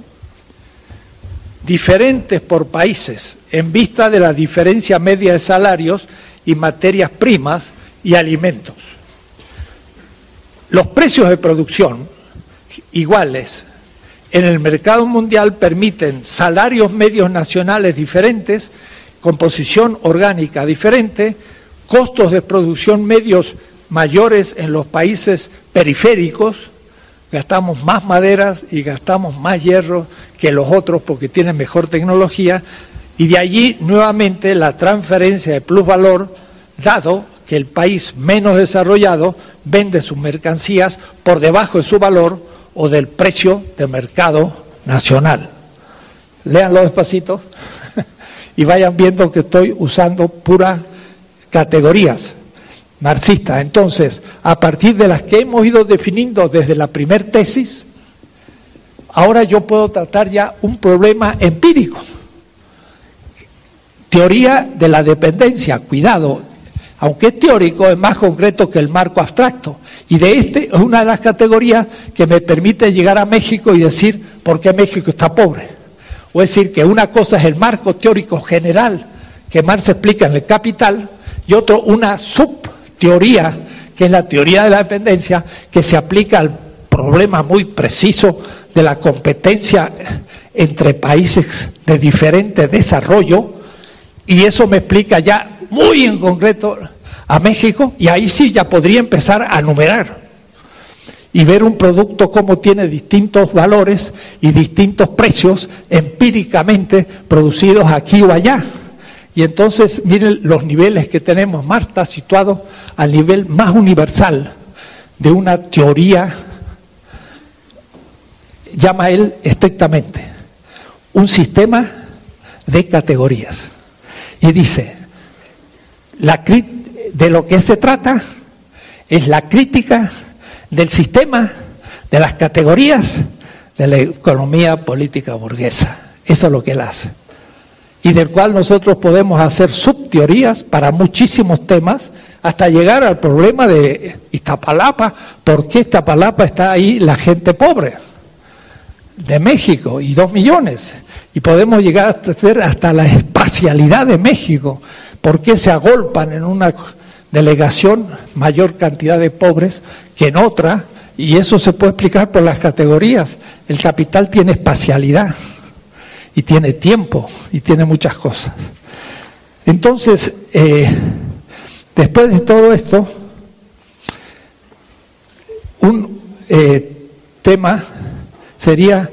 diferentes por países en vista de la diferencia media de salarios y materias primas y alimentos. Los precios de producción iguales en el mercado mundial permiten salarios medios nacionales diferentes, composición orgánica diferente, costos de producción medios mayores en los países periféricos, gastamos más maderas y gastamos más hierro que los otros porque tienen mejor tecnología, y de allí nuevamente la transferencia de plusvalor, dado que el país menos desarrollado vende sus mercancías por debajo de su valor o del precio de mercado nacional. Léanlo despacito [LAUGHS] y vayan viendo que estoy usando puras categorías marxista. Entonces, a partir de las que hemos ido definiendo desde la primer tesis, ahora yo puedo tratar ya un problema empírico. Teoría de la dependencia, cuidado, aunque es teórico, es más concreto que el marco abstracto. Y de este es una de las categorías que me permite llegar a México y decir por qué México está pobre. O decir, que una cosa es el marco teórico general que Marx explica en el Capital y otro una sub teoría, que es la teoría de la dependencia, que se aplica al problema muy preciso de la competencia entre países de diferente desarrollo, y eso me explica ya muy en concreto a México, y ahí sí ya podría empezar a numerar y ver un producto cómo tiene distintos valores y distintos precios empíricamente producidos aquí o allá. Y entonces, miren los niveles que tenemos. Marx está situado al nivel más universal de una teoría, llama él estrictamente, un sistema de categorías. Y dice, de lo que se trata es la crítica del sistema, de las categorías de la economía política burguesa. Eso es lo que él hace y del cual nosotros podemos hacer subteorías para muchísimos temas, hasta llegar al problema de Iztapalapa, ¿por qué Iztapalapa está ahí la gente pobre? De México, y dos millones. Y podemos llegar a ver hasta la espacialidad de México, ¿por qué se agolpan en una delegación mayor cantidad de pobres que en otra? Y eso se puede explicar por las categorías. El capital tiene espacialidad y tiene tiempo y tiene muchas cosas. Entonces, eh, después de todo esto, un eh, tema sería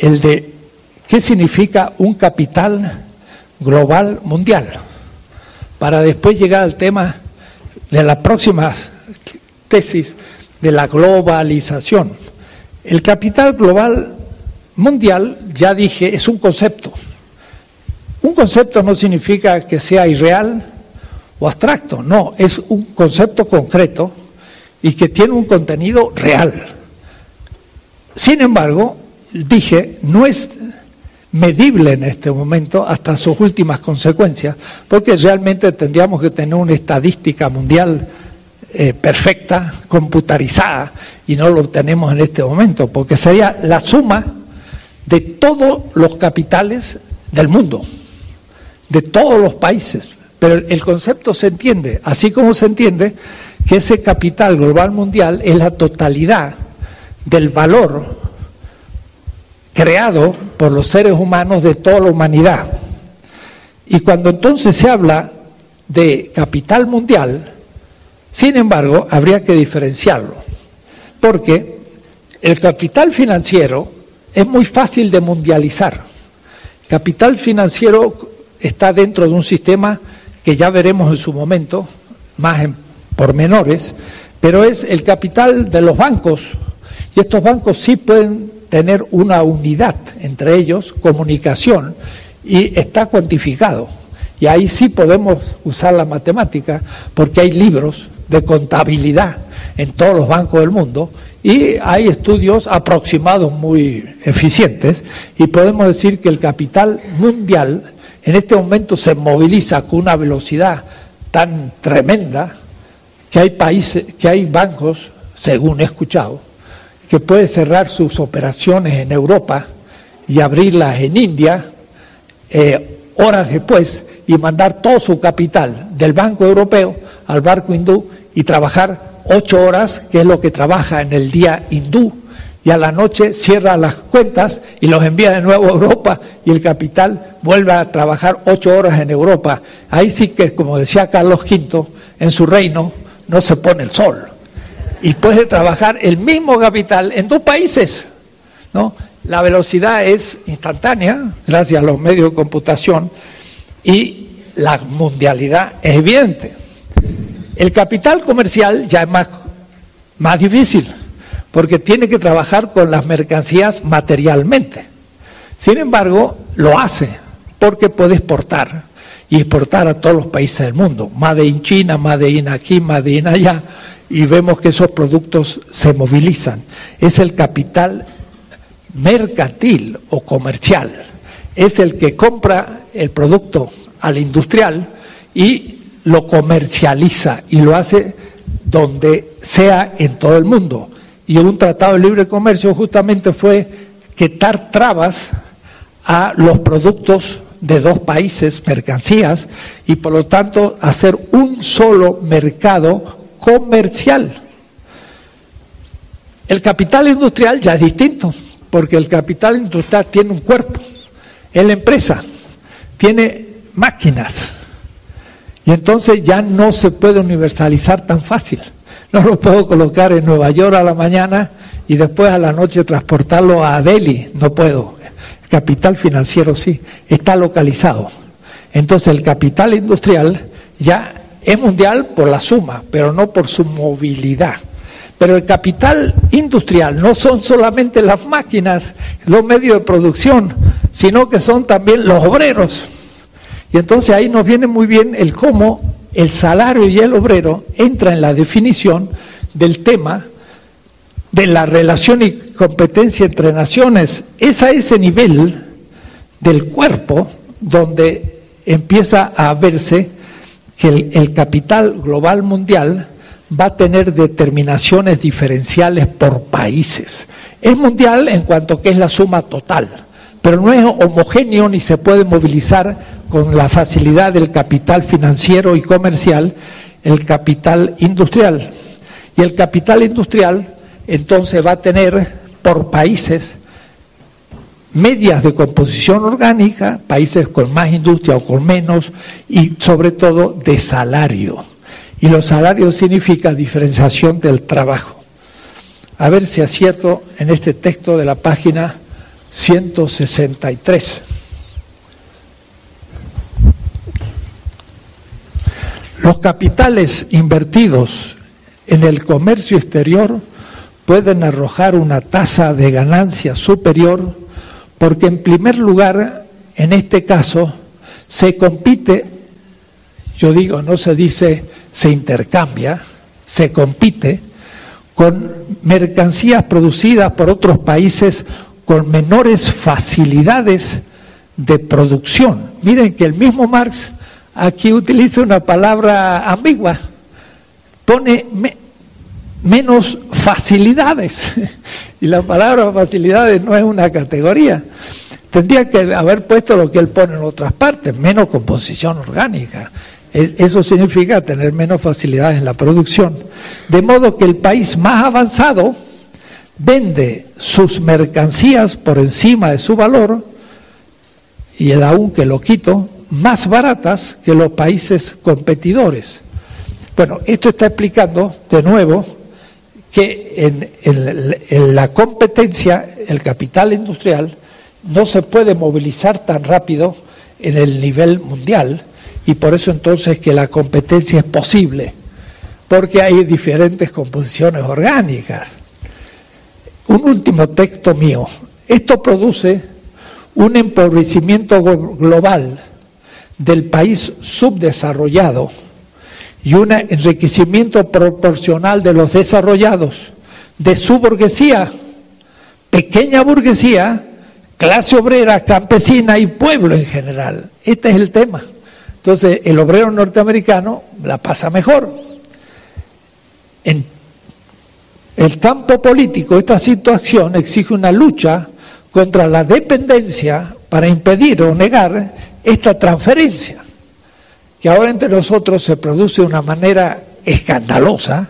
el de qué significa un capital global mundial, para después llegar al tema de las próximas tesis de la globalización. El capital global mundial, ya dije, es un concepto. Un concepto no significa que sea irreal o abstracto, no, es un concepto concreto y que tiene un contenido real. Sin embargo, dije, no es medible en este momento hasta sus últimas consecuencias, porque realmente tendríamos que tener una estadística mundial eh, perfecta, computarizada, y no lo tenemos en este momento, porque sería la suma de todos los capitales del mundo, de todos los países. Pero el concepto se entiende, así como se entiende que ese capital global mundial es la totalidad del valor creado por los seres humanos de toda la humanidad. Y cuando entonces se habla de capital mundial, sin embargo, habría que diferenciarlo, porque el capital financiero es muy fácil de mundializar. Capital financiero está dentro de un sistema que ya veremos en su momento, más en pormenores, pero es el capital de los bancos. Y estos bancos sí pueden tener una unidad entre ellos, comunicación, y está cuantificado. Y ahí sí podemos usar la matemática, porque hay libros de contabilidad en todos los bancos del mundo y hay estudios aproximados muy eficientes y podemos decir que el capital mundial en este momento se moviliza con una velocidad tan tremenda que hay países, que hay bancos, según he escuchado, que pueden cerrar sus operaciones en Europa y abrirlas en India eh, horas después y mandar todo su capital del Banco Europeo al barco hindú y trabajar ocho horas, que es lo que trabaja en el día hindú, y a la noche cierra las cuentas y los envía de nuevo a Europa y el capital vuelve a trabajar ocho horas en Europa. Ahí sí que, como decía Carlos V, en su reino no se pone el sol. Y puede trabajar el mismo capital en dos países. ¿no? La velocidad es instantánea, gracias a los medios de computación, y la mundialidad es evidente. El capital comercial ya es más, más difícil, porque tiene que trabajar con las mercancías materialmente. Sin embargo, lo hace porque puede exportar y exportar a todos los países del mundo. Made in China, Made in aquí, Made in allá, y vemos que esos productos se movilizan. Es el capital mercantil o comercial. Es el que compra el producto al industrial y lo comercializa y lo hace donde sea en todo el mundo. Y un tratado de libre comercio justamente fue quitar trabas a los productos de dos países, mercancías, y por lo tanto hacer un solo mercado comercial. El capital industrial ya es distinto, porque el capital industrial tiene un cuerpo, es la empresa, tiene máquinas, y entonces ya no se puede universalizar tan fácil. No lo puedo colocar en Nueva York a la mañana y después a la noche transportarlo a Delhi. No puedo. El capital financiero sí, está localizado. Entonces el capital industrial ya es mundial por la suma, pero no por su movilidad. Pero el capital industrial no son solamente las máquinas, los medios de producción, sino que son también los obreros y entonces ahí nos viene muy bien el cómo el salario y el obrero entra en la definición del tema de la relación y competencia entre naciones. Es a ese nivel del cuerpo donde empieza a verse que el, el capital global mundial va a tener determinaciones diferenciales por países. Es mundial en cuanto que es la suma total, pero no es homogéneo ni se puede movilizar con la facilidad del capital financiero y comercial, el capital industrial. Y el capital industrial entonces va a tener por países medias de composición orgánica, países con más industria o con menos, y sobre todo de salario. Y los salarios significa diferenciación del trabajo. A ver si acierto en este texto de la página 163. Los capitales invertidos en el comercio exterior pueden arrojar una tasa de ganancia superior porque en primer lugar, en este caso, se compite, yo digo, no se dice se intercambia, se compite con mercancías producidas por otros países con menores facilidades de producción. Miren que el mismo Marx aquí utiliza una palabra ambigua, pone menos facilidades. [LAUGHS] y la palabra facilidades no es una categoría. Tendría que haber puesto lo que él pone en otras partes, menos composición orgánica. Eso significa tener menos facilidades en la producción. De modo que el país más avanzado vende sus mercancías por encima de su valor, y el aún que lo quito, más baratas que los países competidores. Bueno, esto está explicando de nuevo que en, la competencia el capital industrial no se puede movilizar tan rápido en el nivel mundial y por eso entonces que la competencia es posible. porque hay diferentes composiciones orgánicas. Un último texto mío. Esto produce un empobrecimiento global del país subdesarrollado y un enriquecimiento proporcional de los desarrollados, de su burguesía, pequeña burguesía, clase obrera, campesina y pueblo en general. Este es el tema. Entonces, el obrero norteamericano la pasa mejor. El campo político, esta situación exige una lucha contra la dependencia para impedir o negar esta transferencia, que ahora entre nosotros se produce de una manera escandalosa,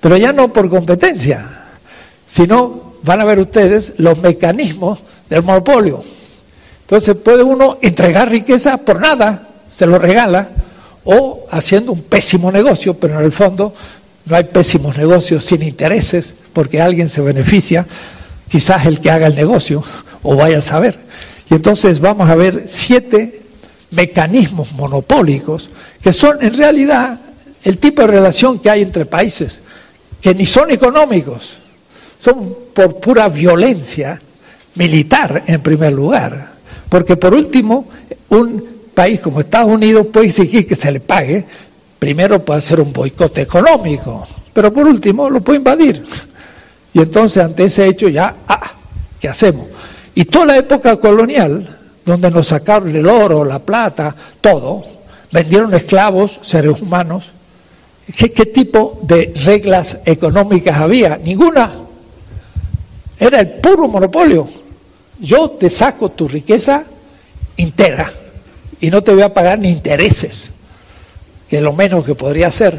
pero ya no por competencia, sino van a ver ustedes los mecanismos del monopolio. Entonces puede uno entregar riqueza por nada, se lo regala, o haciendo un pésimo negocio, pero en el fondo no hay pésimos negocios sin intereses, porque alguien se beneficia, quizás el que haga el negocio, o vaya a saber. Y entonces vamos a ver siete mecanismos monopólicos que son en realidad el tipo de relación que hay entre países, que ni son económicos, son por pura violencia militar en primer lugar. Porque por último, un país como Estados Unidos puede exigir que se le pague, primero puede hacer un boicote económico, pero por último lo puede invadir. Y entonces ante ese hecho ya, ah, ¿qué hacemos? Y toda la época colonial, donde nos sacaron el oro, la plata, todo, vendieron esclavos, seres humanos, ¿qué, qué tipo de reglas económicas había? Ninguna. Era el puro monopolio. Yo te saco tu riqueza entera y no te voy a pagar ni intereses, que es lo menos que podría hacer.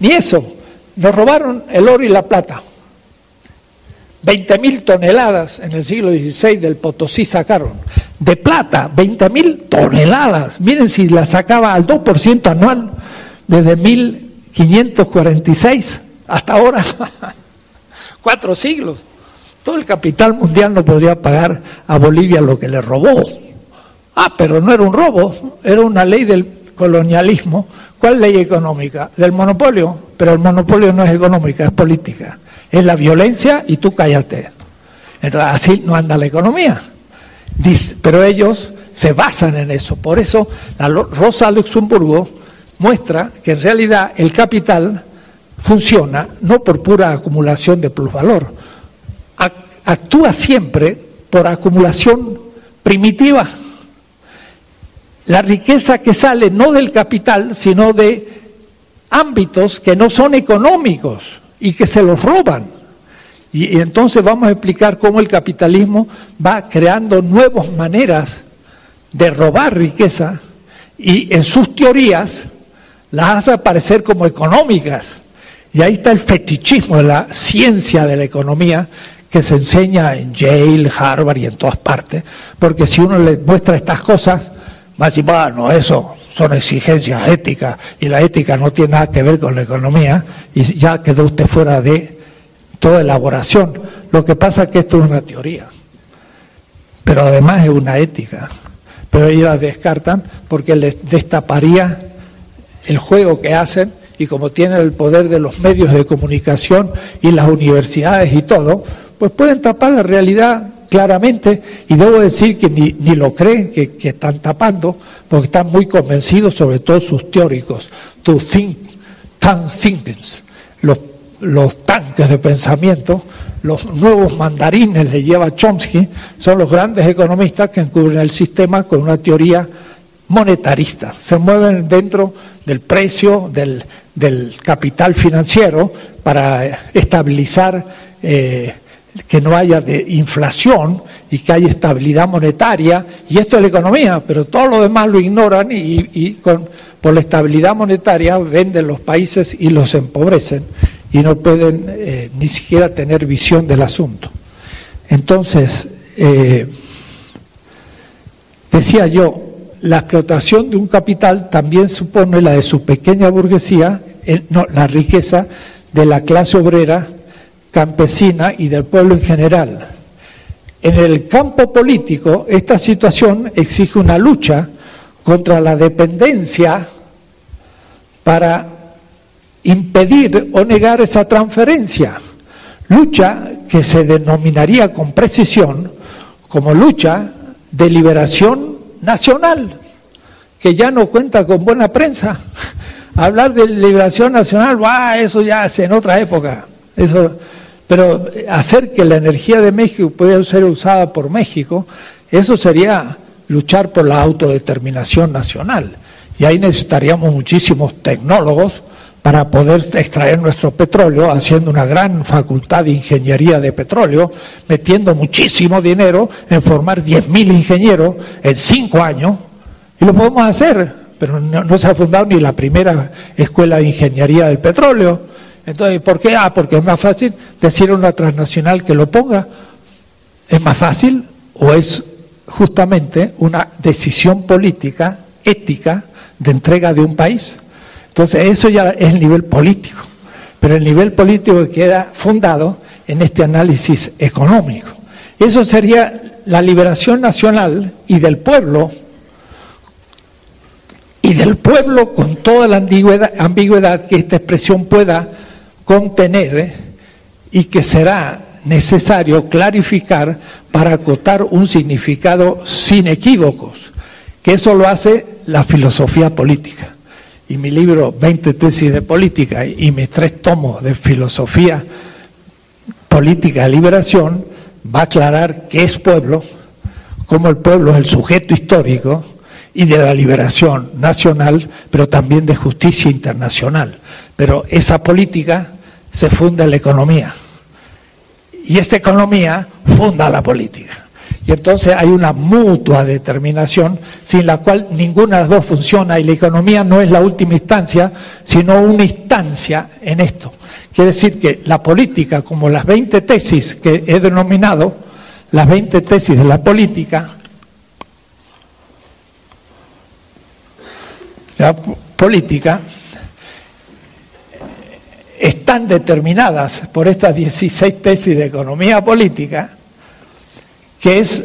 Ni eso. Nos robaron el oro y la plata. 20 mil toneladas en el siglo XVI del Potosí sacaron. De plata, 20 mil toneladas. Miren si la sacaba al 2% anual desde 1546 hasta ahora. [LAUGHS] Cuatro siglos. Todo el capital mundial no podría pagar a Bolivia lo que le robó. Ah, pero no era un robo, era una ley del colonialismo. ¿Cuál ley económica? Del monopolio. Pero el monopolio no es económica, es política. Es la violencia y tú cállate. Entonces, así no anda la economía. Pero ellos se basan en eso. Por eso la Rosa Luxemburgo muestra que en realidad el capital funciona no por pura acumulación de plusvalor, actúa siempre por acumulación primitiva. La riqueza que sale no del capital, sino de ámbitos que no son económicos y que se los roban. Y, entonces vamos a explicar cómo el capitalismo va creando nuevas maneras de robar riqueza y en sus teorías las hace aparecer como económicas. Y ahí está el fetichismo de la ciencia de la economía que se enseña en Yale, Harvard y en todas partes, porque si uno le muestra estas cosas, bueno, eso son exigencias éticas y la ética no tiene nada que ver con la economía y ya quedó usted fuera de toda elaboración. Lo que pasa es que esto es una teoría, pero además es una ética. Pero ellos la descartan porque les destaparía el juego que hacen y como tienen el poder de los medios de comunicación y las universidades y todo, pues pueden tapar la realidad claramente y debo decir que ni, lo creen que, están tapando porque están muy convencidos, sobre todo sus teóricos, to think, los, los tanques de pensamiento, los nuevos mandarines, le lleva Chomsky, son los grandes economistas que encubren el sistema con una teoría monetarista, se mueven dentro del precio del, del capital financiero para estabilizar eh, que no haya de inflación y que haya estabilidad monetaria, y esto es la economía, pero todo lo demás lo ignoran y, con, por la estabilidad monetaria venden los países y los empobrecen y no pueden eh, ni siquiera tener visión del asunto. Entonces, eh, decía yo, la explotación de un capital también supone la de su pequeña burguesía, no, la riqueza de la clase obrera campesina y del pueblo en general. En el campo político, esta situación exige una lucha contra la dependencia para impedir o negar esa transferencia. Lucha que se denominaría con precisión como lucha de liberación nacional, que ya no cuenta con buena prensa. [LAUGHS] Hablar de liberación nacional, eso ya hace en otra época. Eso, pero hacer que la energía de México pueda ser usada por México, eso sería luchar por la autodeterminación nacional. Y ahí necesitaríamos muchísimos tecnólogos para poder extraer nuestro petróleo, haciendo una gran facultad de ingeniería de petróleo, metiendo muchísimo dinero en formar 10.000 ingenieros en cinco años, y lo podemos hacer, pero no, se ha fundado ni la primera escuela de ingeniería del petróleo. Entonces, ¿por qué? Ah, porque es más fácil decir a una transnacional que lo ponga. ¿Es más fácil o es justamente una decisión política, ética, de entrega de un país? Entonces, eso ya es el nivel político, pero el nivel político queda fundado en este análisis económico. Eso sería la liberación nacional y del pueblo, y del pueblo con toda la ambigüedad, ambigüedad que esta expresión pueda contener ¿eh? y que será necesario clarificar para acotar un significado sin equívocos, que eso lo hace la filosofía política y mi libro 20 tesis de política y mis tres tomos de filosofía política de liberación va a aclarar qué es pueblo, cómo el pueblo es el sujeto histórico y de la liberación nacional, pero también de justicia internacional. Pero esa política se funda en la economía y esta economía funda la política. Y entonces hay una mutua determinación sin la cual ninguna de las dos funciona y la economía no es la última instancia, sino una instancia en esto. Quiere decir que la política, como las 20 tesis que he denominado, las 20 tesis de la política, la política, están determinadas por estas 16 tesis de economía política, que es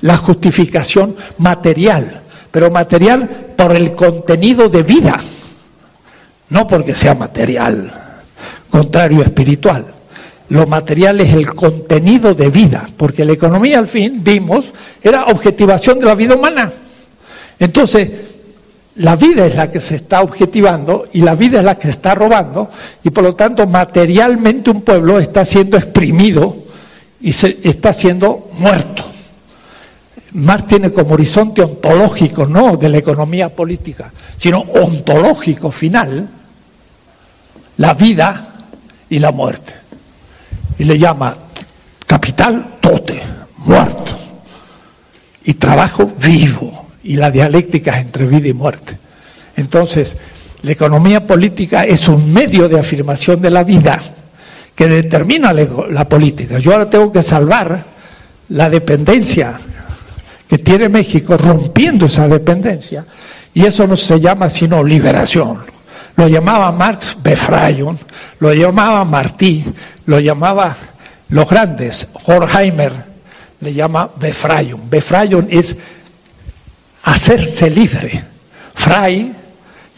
la justificación material, pero material por el contenido de vida, no porque sea material, contrario espiritual. Lo material es el contenido de vida, porque la economía al fin, vimos, era objetivación de la vida humana. Entonces, la vida es la que se está objetivando y la vida es la que se está robando y por lo tanto materialmente un pueblo está siendo exprimido y se está siendo muerto. Marx tiene como horizonte ontológico, no de la economía política, sino ontológico final, la vida y la muerte. Y le llama capital tote, muerto, y trabajo vivo, y la dialéctica entre vida y muerte. Entonces, la economía política es un medio de afirmación de la vida que determina la, política. Yo ahora tengo que salvar la dependencia que tiene México, rompiendo esa dependencia, y eso no se llama sino liberación. Lo llamaba Marx Befreiung, lo llamaba Martí, lo llamaba los grandes, Horkheimer le llama Befreiung. Befreiung es hacerse libre. Frei,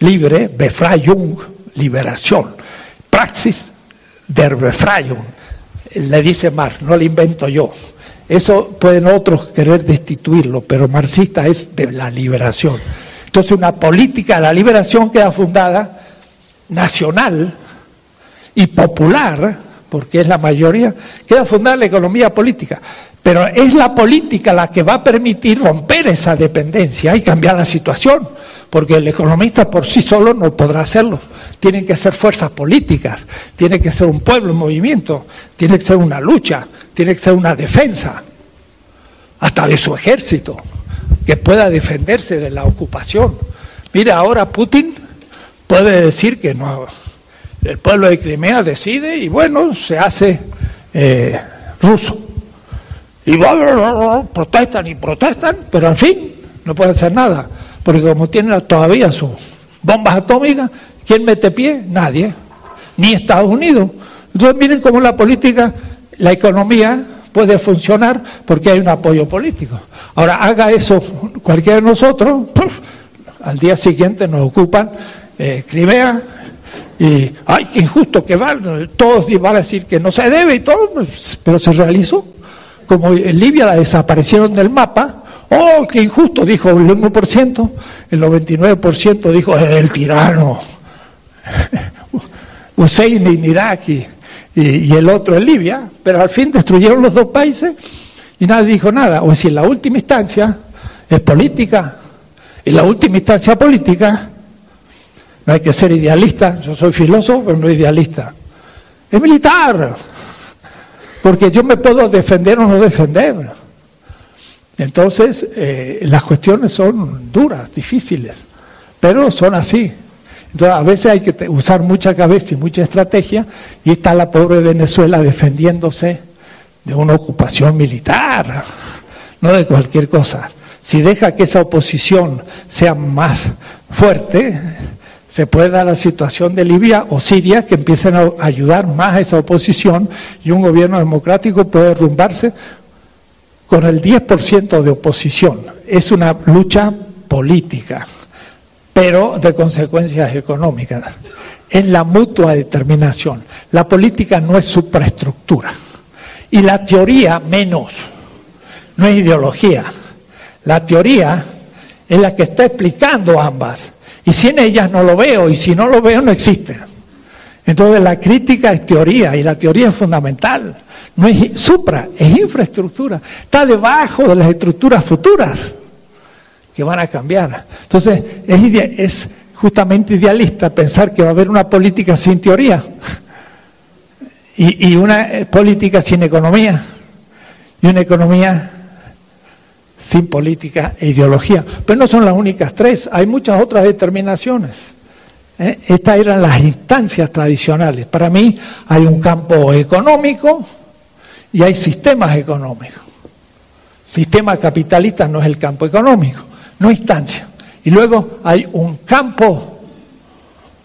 libre, Befreiung, liberación. Praxis, der Befreiung, le dice Marx, no lo invento yo. Eso pueden otros querer destituirlo, pero marxista es de la liberación. Entonces una política de la liberación queda fundada nacional y popular, porque es la mayoría, queda fundada la economía política. Pero es la política la que va a permitir romper esa dependencia y cambiar la situación, porque el economista por sí solo no podrá hacerlo tienen que ser fuerzas políticas, tiene que ser un pueblo en movimiento, tiene que ser una lucha, tiene que ser una defensa, hasta de su ejército, que pueda defenderse de la ocupación. Mira, ahora Putin puede decir que no, el pueblo de Crimea decide y bueno, se hace eh, ruso. Y protestan y protestan, pero al fin no puede hacer nada, porque como tienen todavía sus bombas atómicas, ¿Quién mete pie? Nadie, ni Estados Unidos. Entonces miren cómo la política, la economía puede funcionar porque hay un apoyo político. Ahora haga eso cualquiera de nosotros, al día siguiente nos ocupan eh, Crimea y, ay, qué injusto que van, todos van a decir que no se debe y todo, pues, pero se realizó. Como en Libia la desaparecieron del mapa, oh, qué injusto, dijo el 1%, el 99% dijo el tirano, [LAUGHS] Hussein en Irak y, y, el otro en Libia, pero al fin destruyeron los dos países y nadie dijo nada. O decir, la última instancia es política, y la última instancia política no hay que ser idealista, yo soy filósofo, pero no idealista. Es militar, porque yo me puedo defender o no defender. Entonces, eh, las cuestiones son duras, difíciles, pero son así. Entonces, a veces hay que usar mucha cabeza y mucha estrategia, y está la pobre Venezuela defendiéndose de una ocupación militar, no de cualquier cosa. Si deja que esa oposición sea más fuerte, se puede dar la situación de Libia o Siria que empiecen a ayudar más a esa oposición y un gobierno democrático puede derrumbarse con el 10% de oposición. Es una lucha política, pero de consecuencias económicas. Es la mutua determinación. La política no es supraestructura y la teoría menos, no es ideología. La teoría es la que está explicando ambas. Y si en ellas no lo veo, y si no lo veo, no existe. Entonces la crítica es teoría, y la teoría es fundamental. No es supra, es infraestructura. Está debajo de las estructuras futuras que van a cambiar. Entonces es, justamente idealista pensar que va a haber una política sin teoría [LAUGHS] y, y una política sin economía y una economía sin política e ideología. Pero no son las únicas tres, hay muchas otras determinaciones. ¿eh? Estas eran las instancias tradicionales. Para mí hay un campo económico y hay sistemas económicos. Sistema capitalista no es el campo económico, no instancia. Y luego hay un campo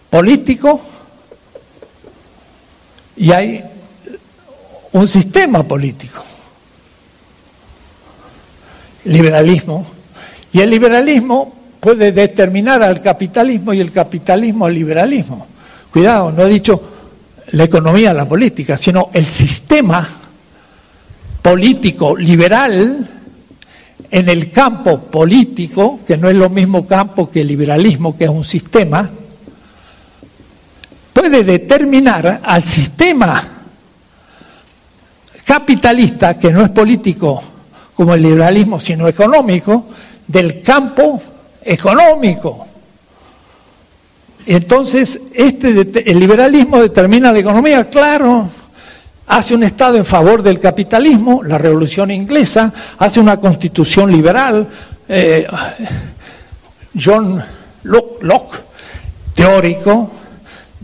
político y hay un sistema político liberalismo, y el liberalismo puede determinar al capitalismo y el capitalismo al liberalismo. Cuidado, no he dicho la economía, la política, sino el sistema político liberal en el campo político, que no es lo mismo campo que el liberalismo, que es un sistema, puede determinar al sistema capitalista, que no es político, como el liberalismo, sino económico, del campo económico. Entonces, este, el liberalismo determina la economía, claro, hace un Estado en favor del capitalismo, la revolución inglesa, hace una constitución liberal, eh, John Locke, teórico,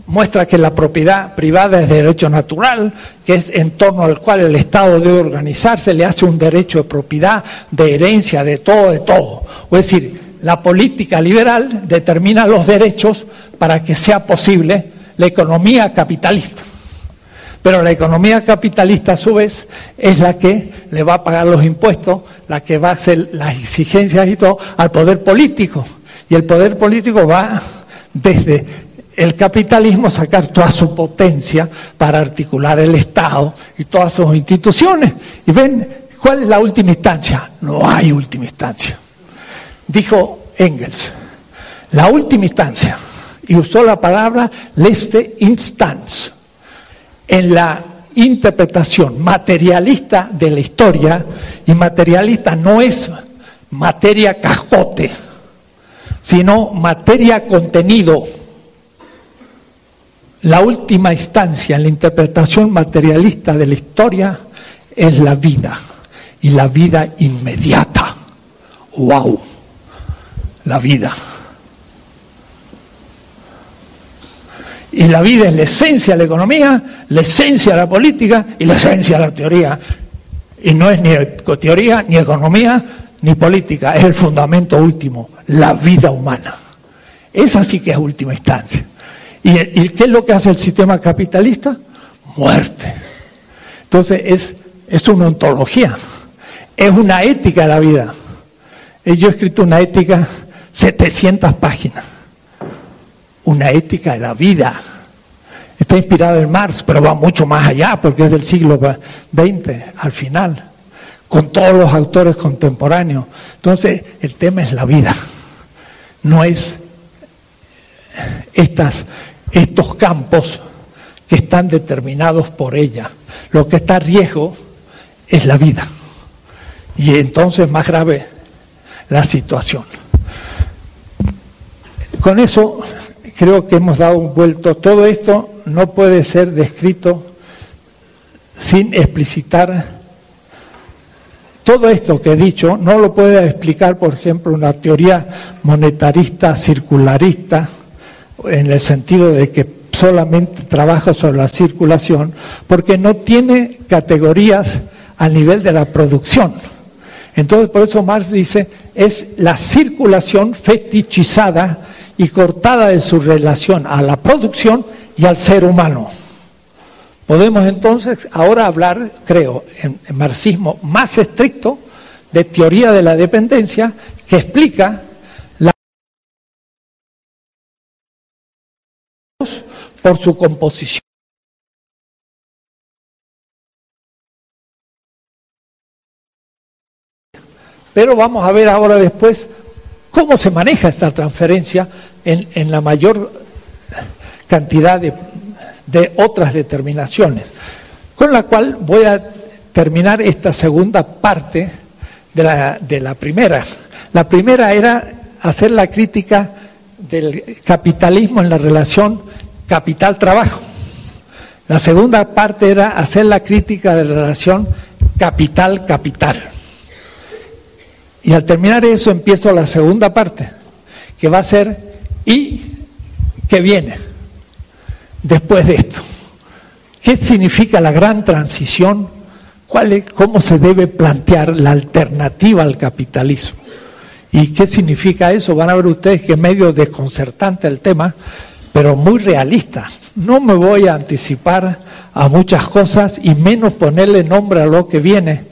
muestra que la propiedad privada es derecho natural, que es en torno al cual el Estado debe organizarse, le hace un derecho de propiedad, de herencia, de todo, de todo. Es decir, la política liberal determina los derechos para que sea posible la economía capitalista. Pero la economía capitalista a su vez es la que le va a pagar los impuestos, la que va a hacer las exigencias y todo al poder político. Y el poder político va desde el capitalismo sacar toda su potencia para articular el Estado y todas sus instituciones. Y ven, ¿cuál es la última instancia? No hay última instancia. Dijo Engels, la última instancia, y usó la palabra leste instance. En la interpretación materialista de la historia, y materialista no es materia cascote, sino materia contenido la última instancia en la interpretación materialista de la historia es la vida y la vida inmediata. ¡Wow! La vida. Y la vida es la esencia de la economía, la esencia de la política y la esencia de la teoría. Y no es ni teoría, ni economía, ni política, es el fundamento último, la vida humana. Esa sí que es última instancia. ¿Y, qué es lo que hace el sistema capitalista? Muerte. Entonces es, es una ontología, es una ética de la vida. Yo he escrito una ética, 700 páginas, una ética de la vida, Está inspirada en Marx, pero va mucho más allá porque es del siglo XX al final, con todos los autores contemporáneos. Entonces, el tema es la vida, no es estas, estos campos que están determinados por ella. Lo que está a riesgo es la vida. Y entonces más grave la situación. Con eso creo que hemos dado un vuelto. Todo esto no puede ser descrito sin explicitar todo esto que he dicho, no lo puede explicar, por ejemplo, una teoría monetarista, circularista, en el sentido de que solamente trabaja sobre la circulación, porque no tiene categorías a nivel de la producción. Entonces, por eso Marx dice, es la circulación fetichizada y cortada de su relación a la producción y al ser humano. Podemos entonces ahora hablar, creo, en, marxismo más estricto, de teoría de la dependencia, que explica por su composición. Pero vamos a ver ahora después cómo se maneja esta transferencia en, la mayor cantidad de, de otras determinaciones. Con la cual voy a terminar esta segunda parte de la, de la primera. La primera era hacer la crítica del capitalismo en la relación capital-trabajo. La segunda parte era hacer la crítica de la relación capital-capital. Y al terminar eso empiezo la segunda parte, que va a ser ¿y qué viene después de esto? ¿Qué significa la gran transición? ¿Cuál es, ¿Cómo se debe plantear la alternativa al capitalismo? ¿Y qué significa eso? Van a ver ustedes que es medio desconcertante el tema, pero muy realista. No me voy a anticipar a muchas cosas y menos ponerle nombre a lo que viene,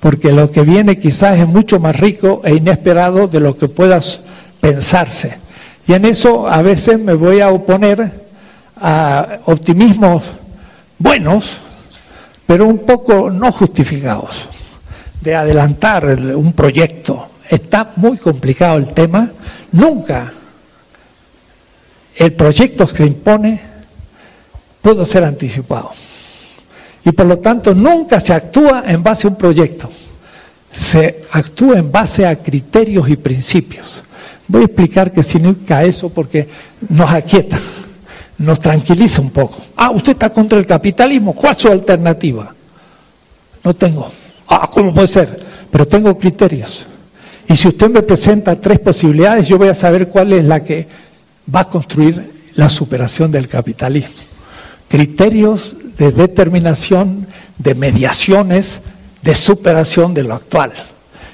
porque lo que viene quizás es mucho más rico e inesperado de lo que puedas pensarse. Y en eso a veces me voy a oponer a optimismos buenos, pero un poco no justificados, de adelantar un proyecto. Está muy complicado el tema. Nunca el proyecto que se impone pudo ser anticipado. Y por lo tanto nunca se actúa en base a un proyecto, se actúa en base a criterios y principios. Voy a explicar qué significa eso porque nos aquieta, nos tranquiliza un poco. Ah, usted está contra el capitalismo, ¿cuál es su alternativa? No tengo. Ah, ¿cómo puede ser? Pero tengo criterios. Y si usted me presenta tres posibilidades, yo voy a saber cuál es la que va a construir la superación del capitalismo. Criterios de determinación, de mediaciones, de superación de lo actual.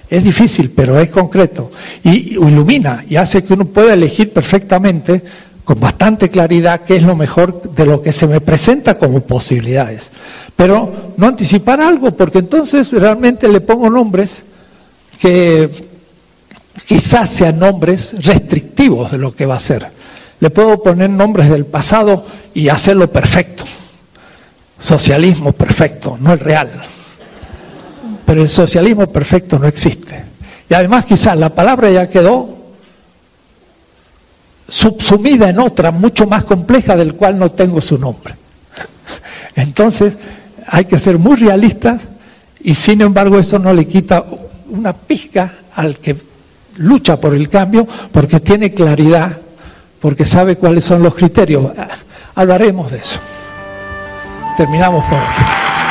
Es difícil, pero es concreto. Y ilumina y hace que uno pueda elegir perfectamente, con bastante claridad, qué es lo mejor de lo que se me presenta como posibilidades. Pero no anticipar algo, porque entonces realmente le pongo nombres que quizás sean nombres restrictivos de lo que va a ser. Le puedo poner nombres del pasado y hacerlo perfecto. Socialismo perfecto, no el real. Pero el socialismo perfecto no existe. Y además quizás la palabra ya quedó subsumida en otra mucho más compleja del cual no tengo su nombre. Entonces hay que ser muy realistas y sin embargo eso no le quita una pizca al que lucha por el cambio porque tiene claridad porque sabe cuáles son los criterios. Hablaremos de eso. Terminamos por hoy.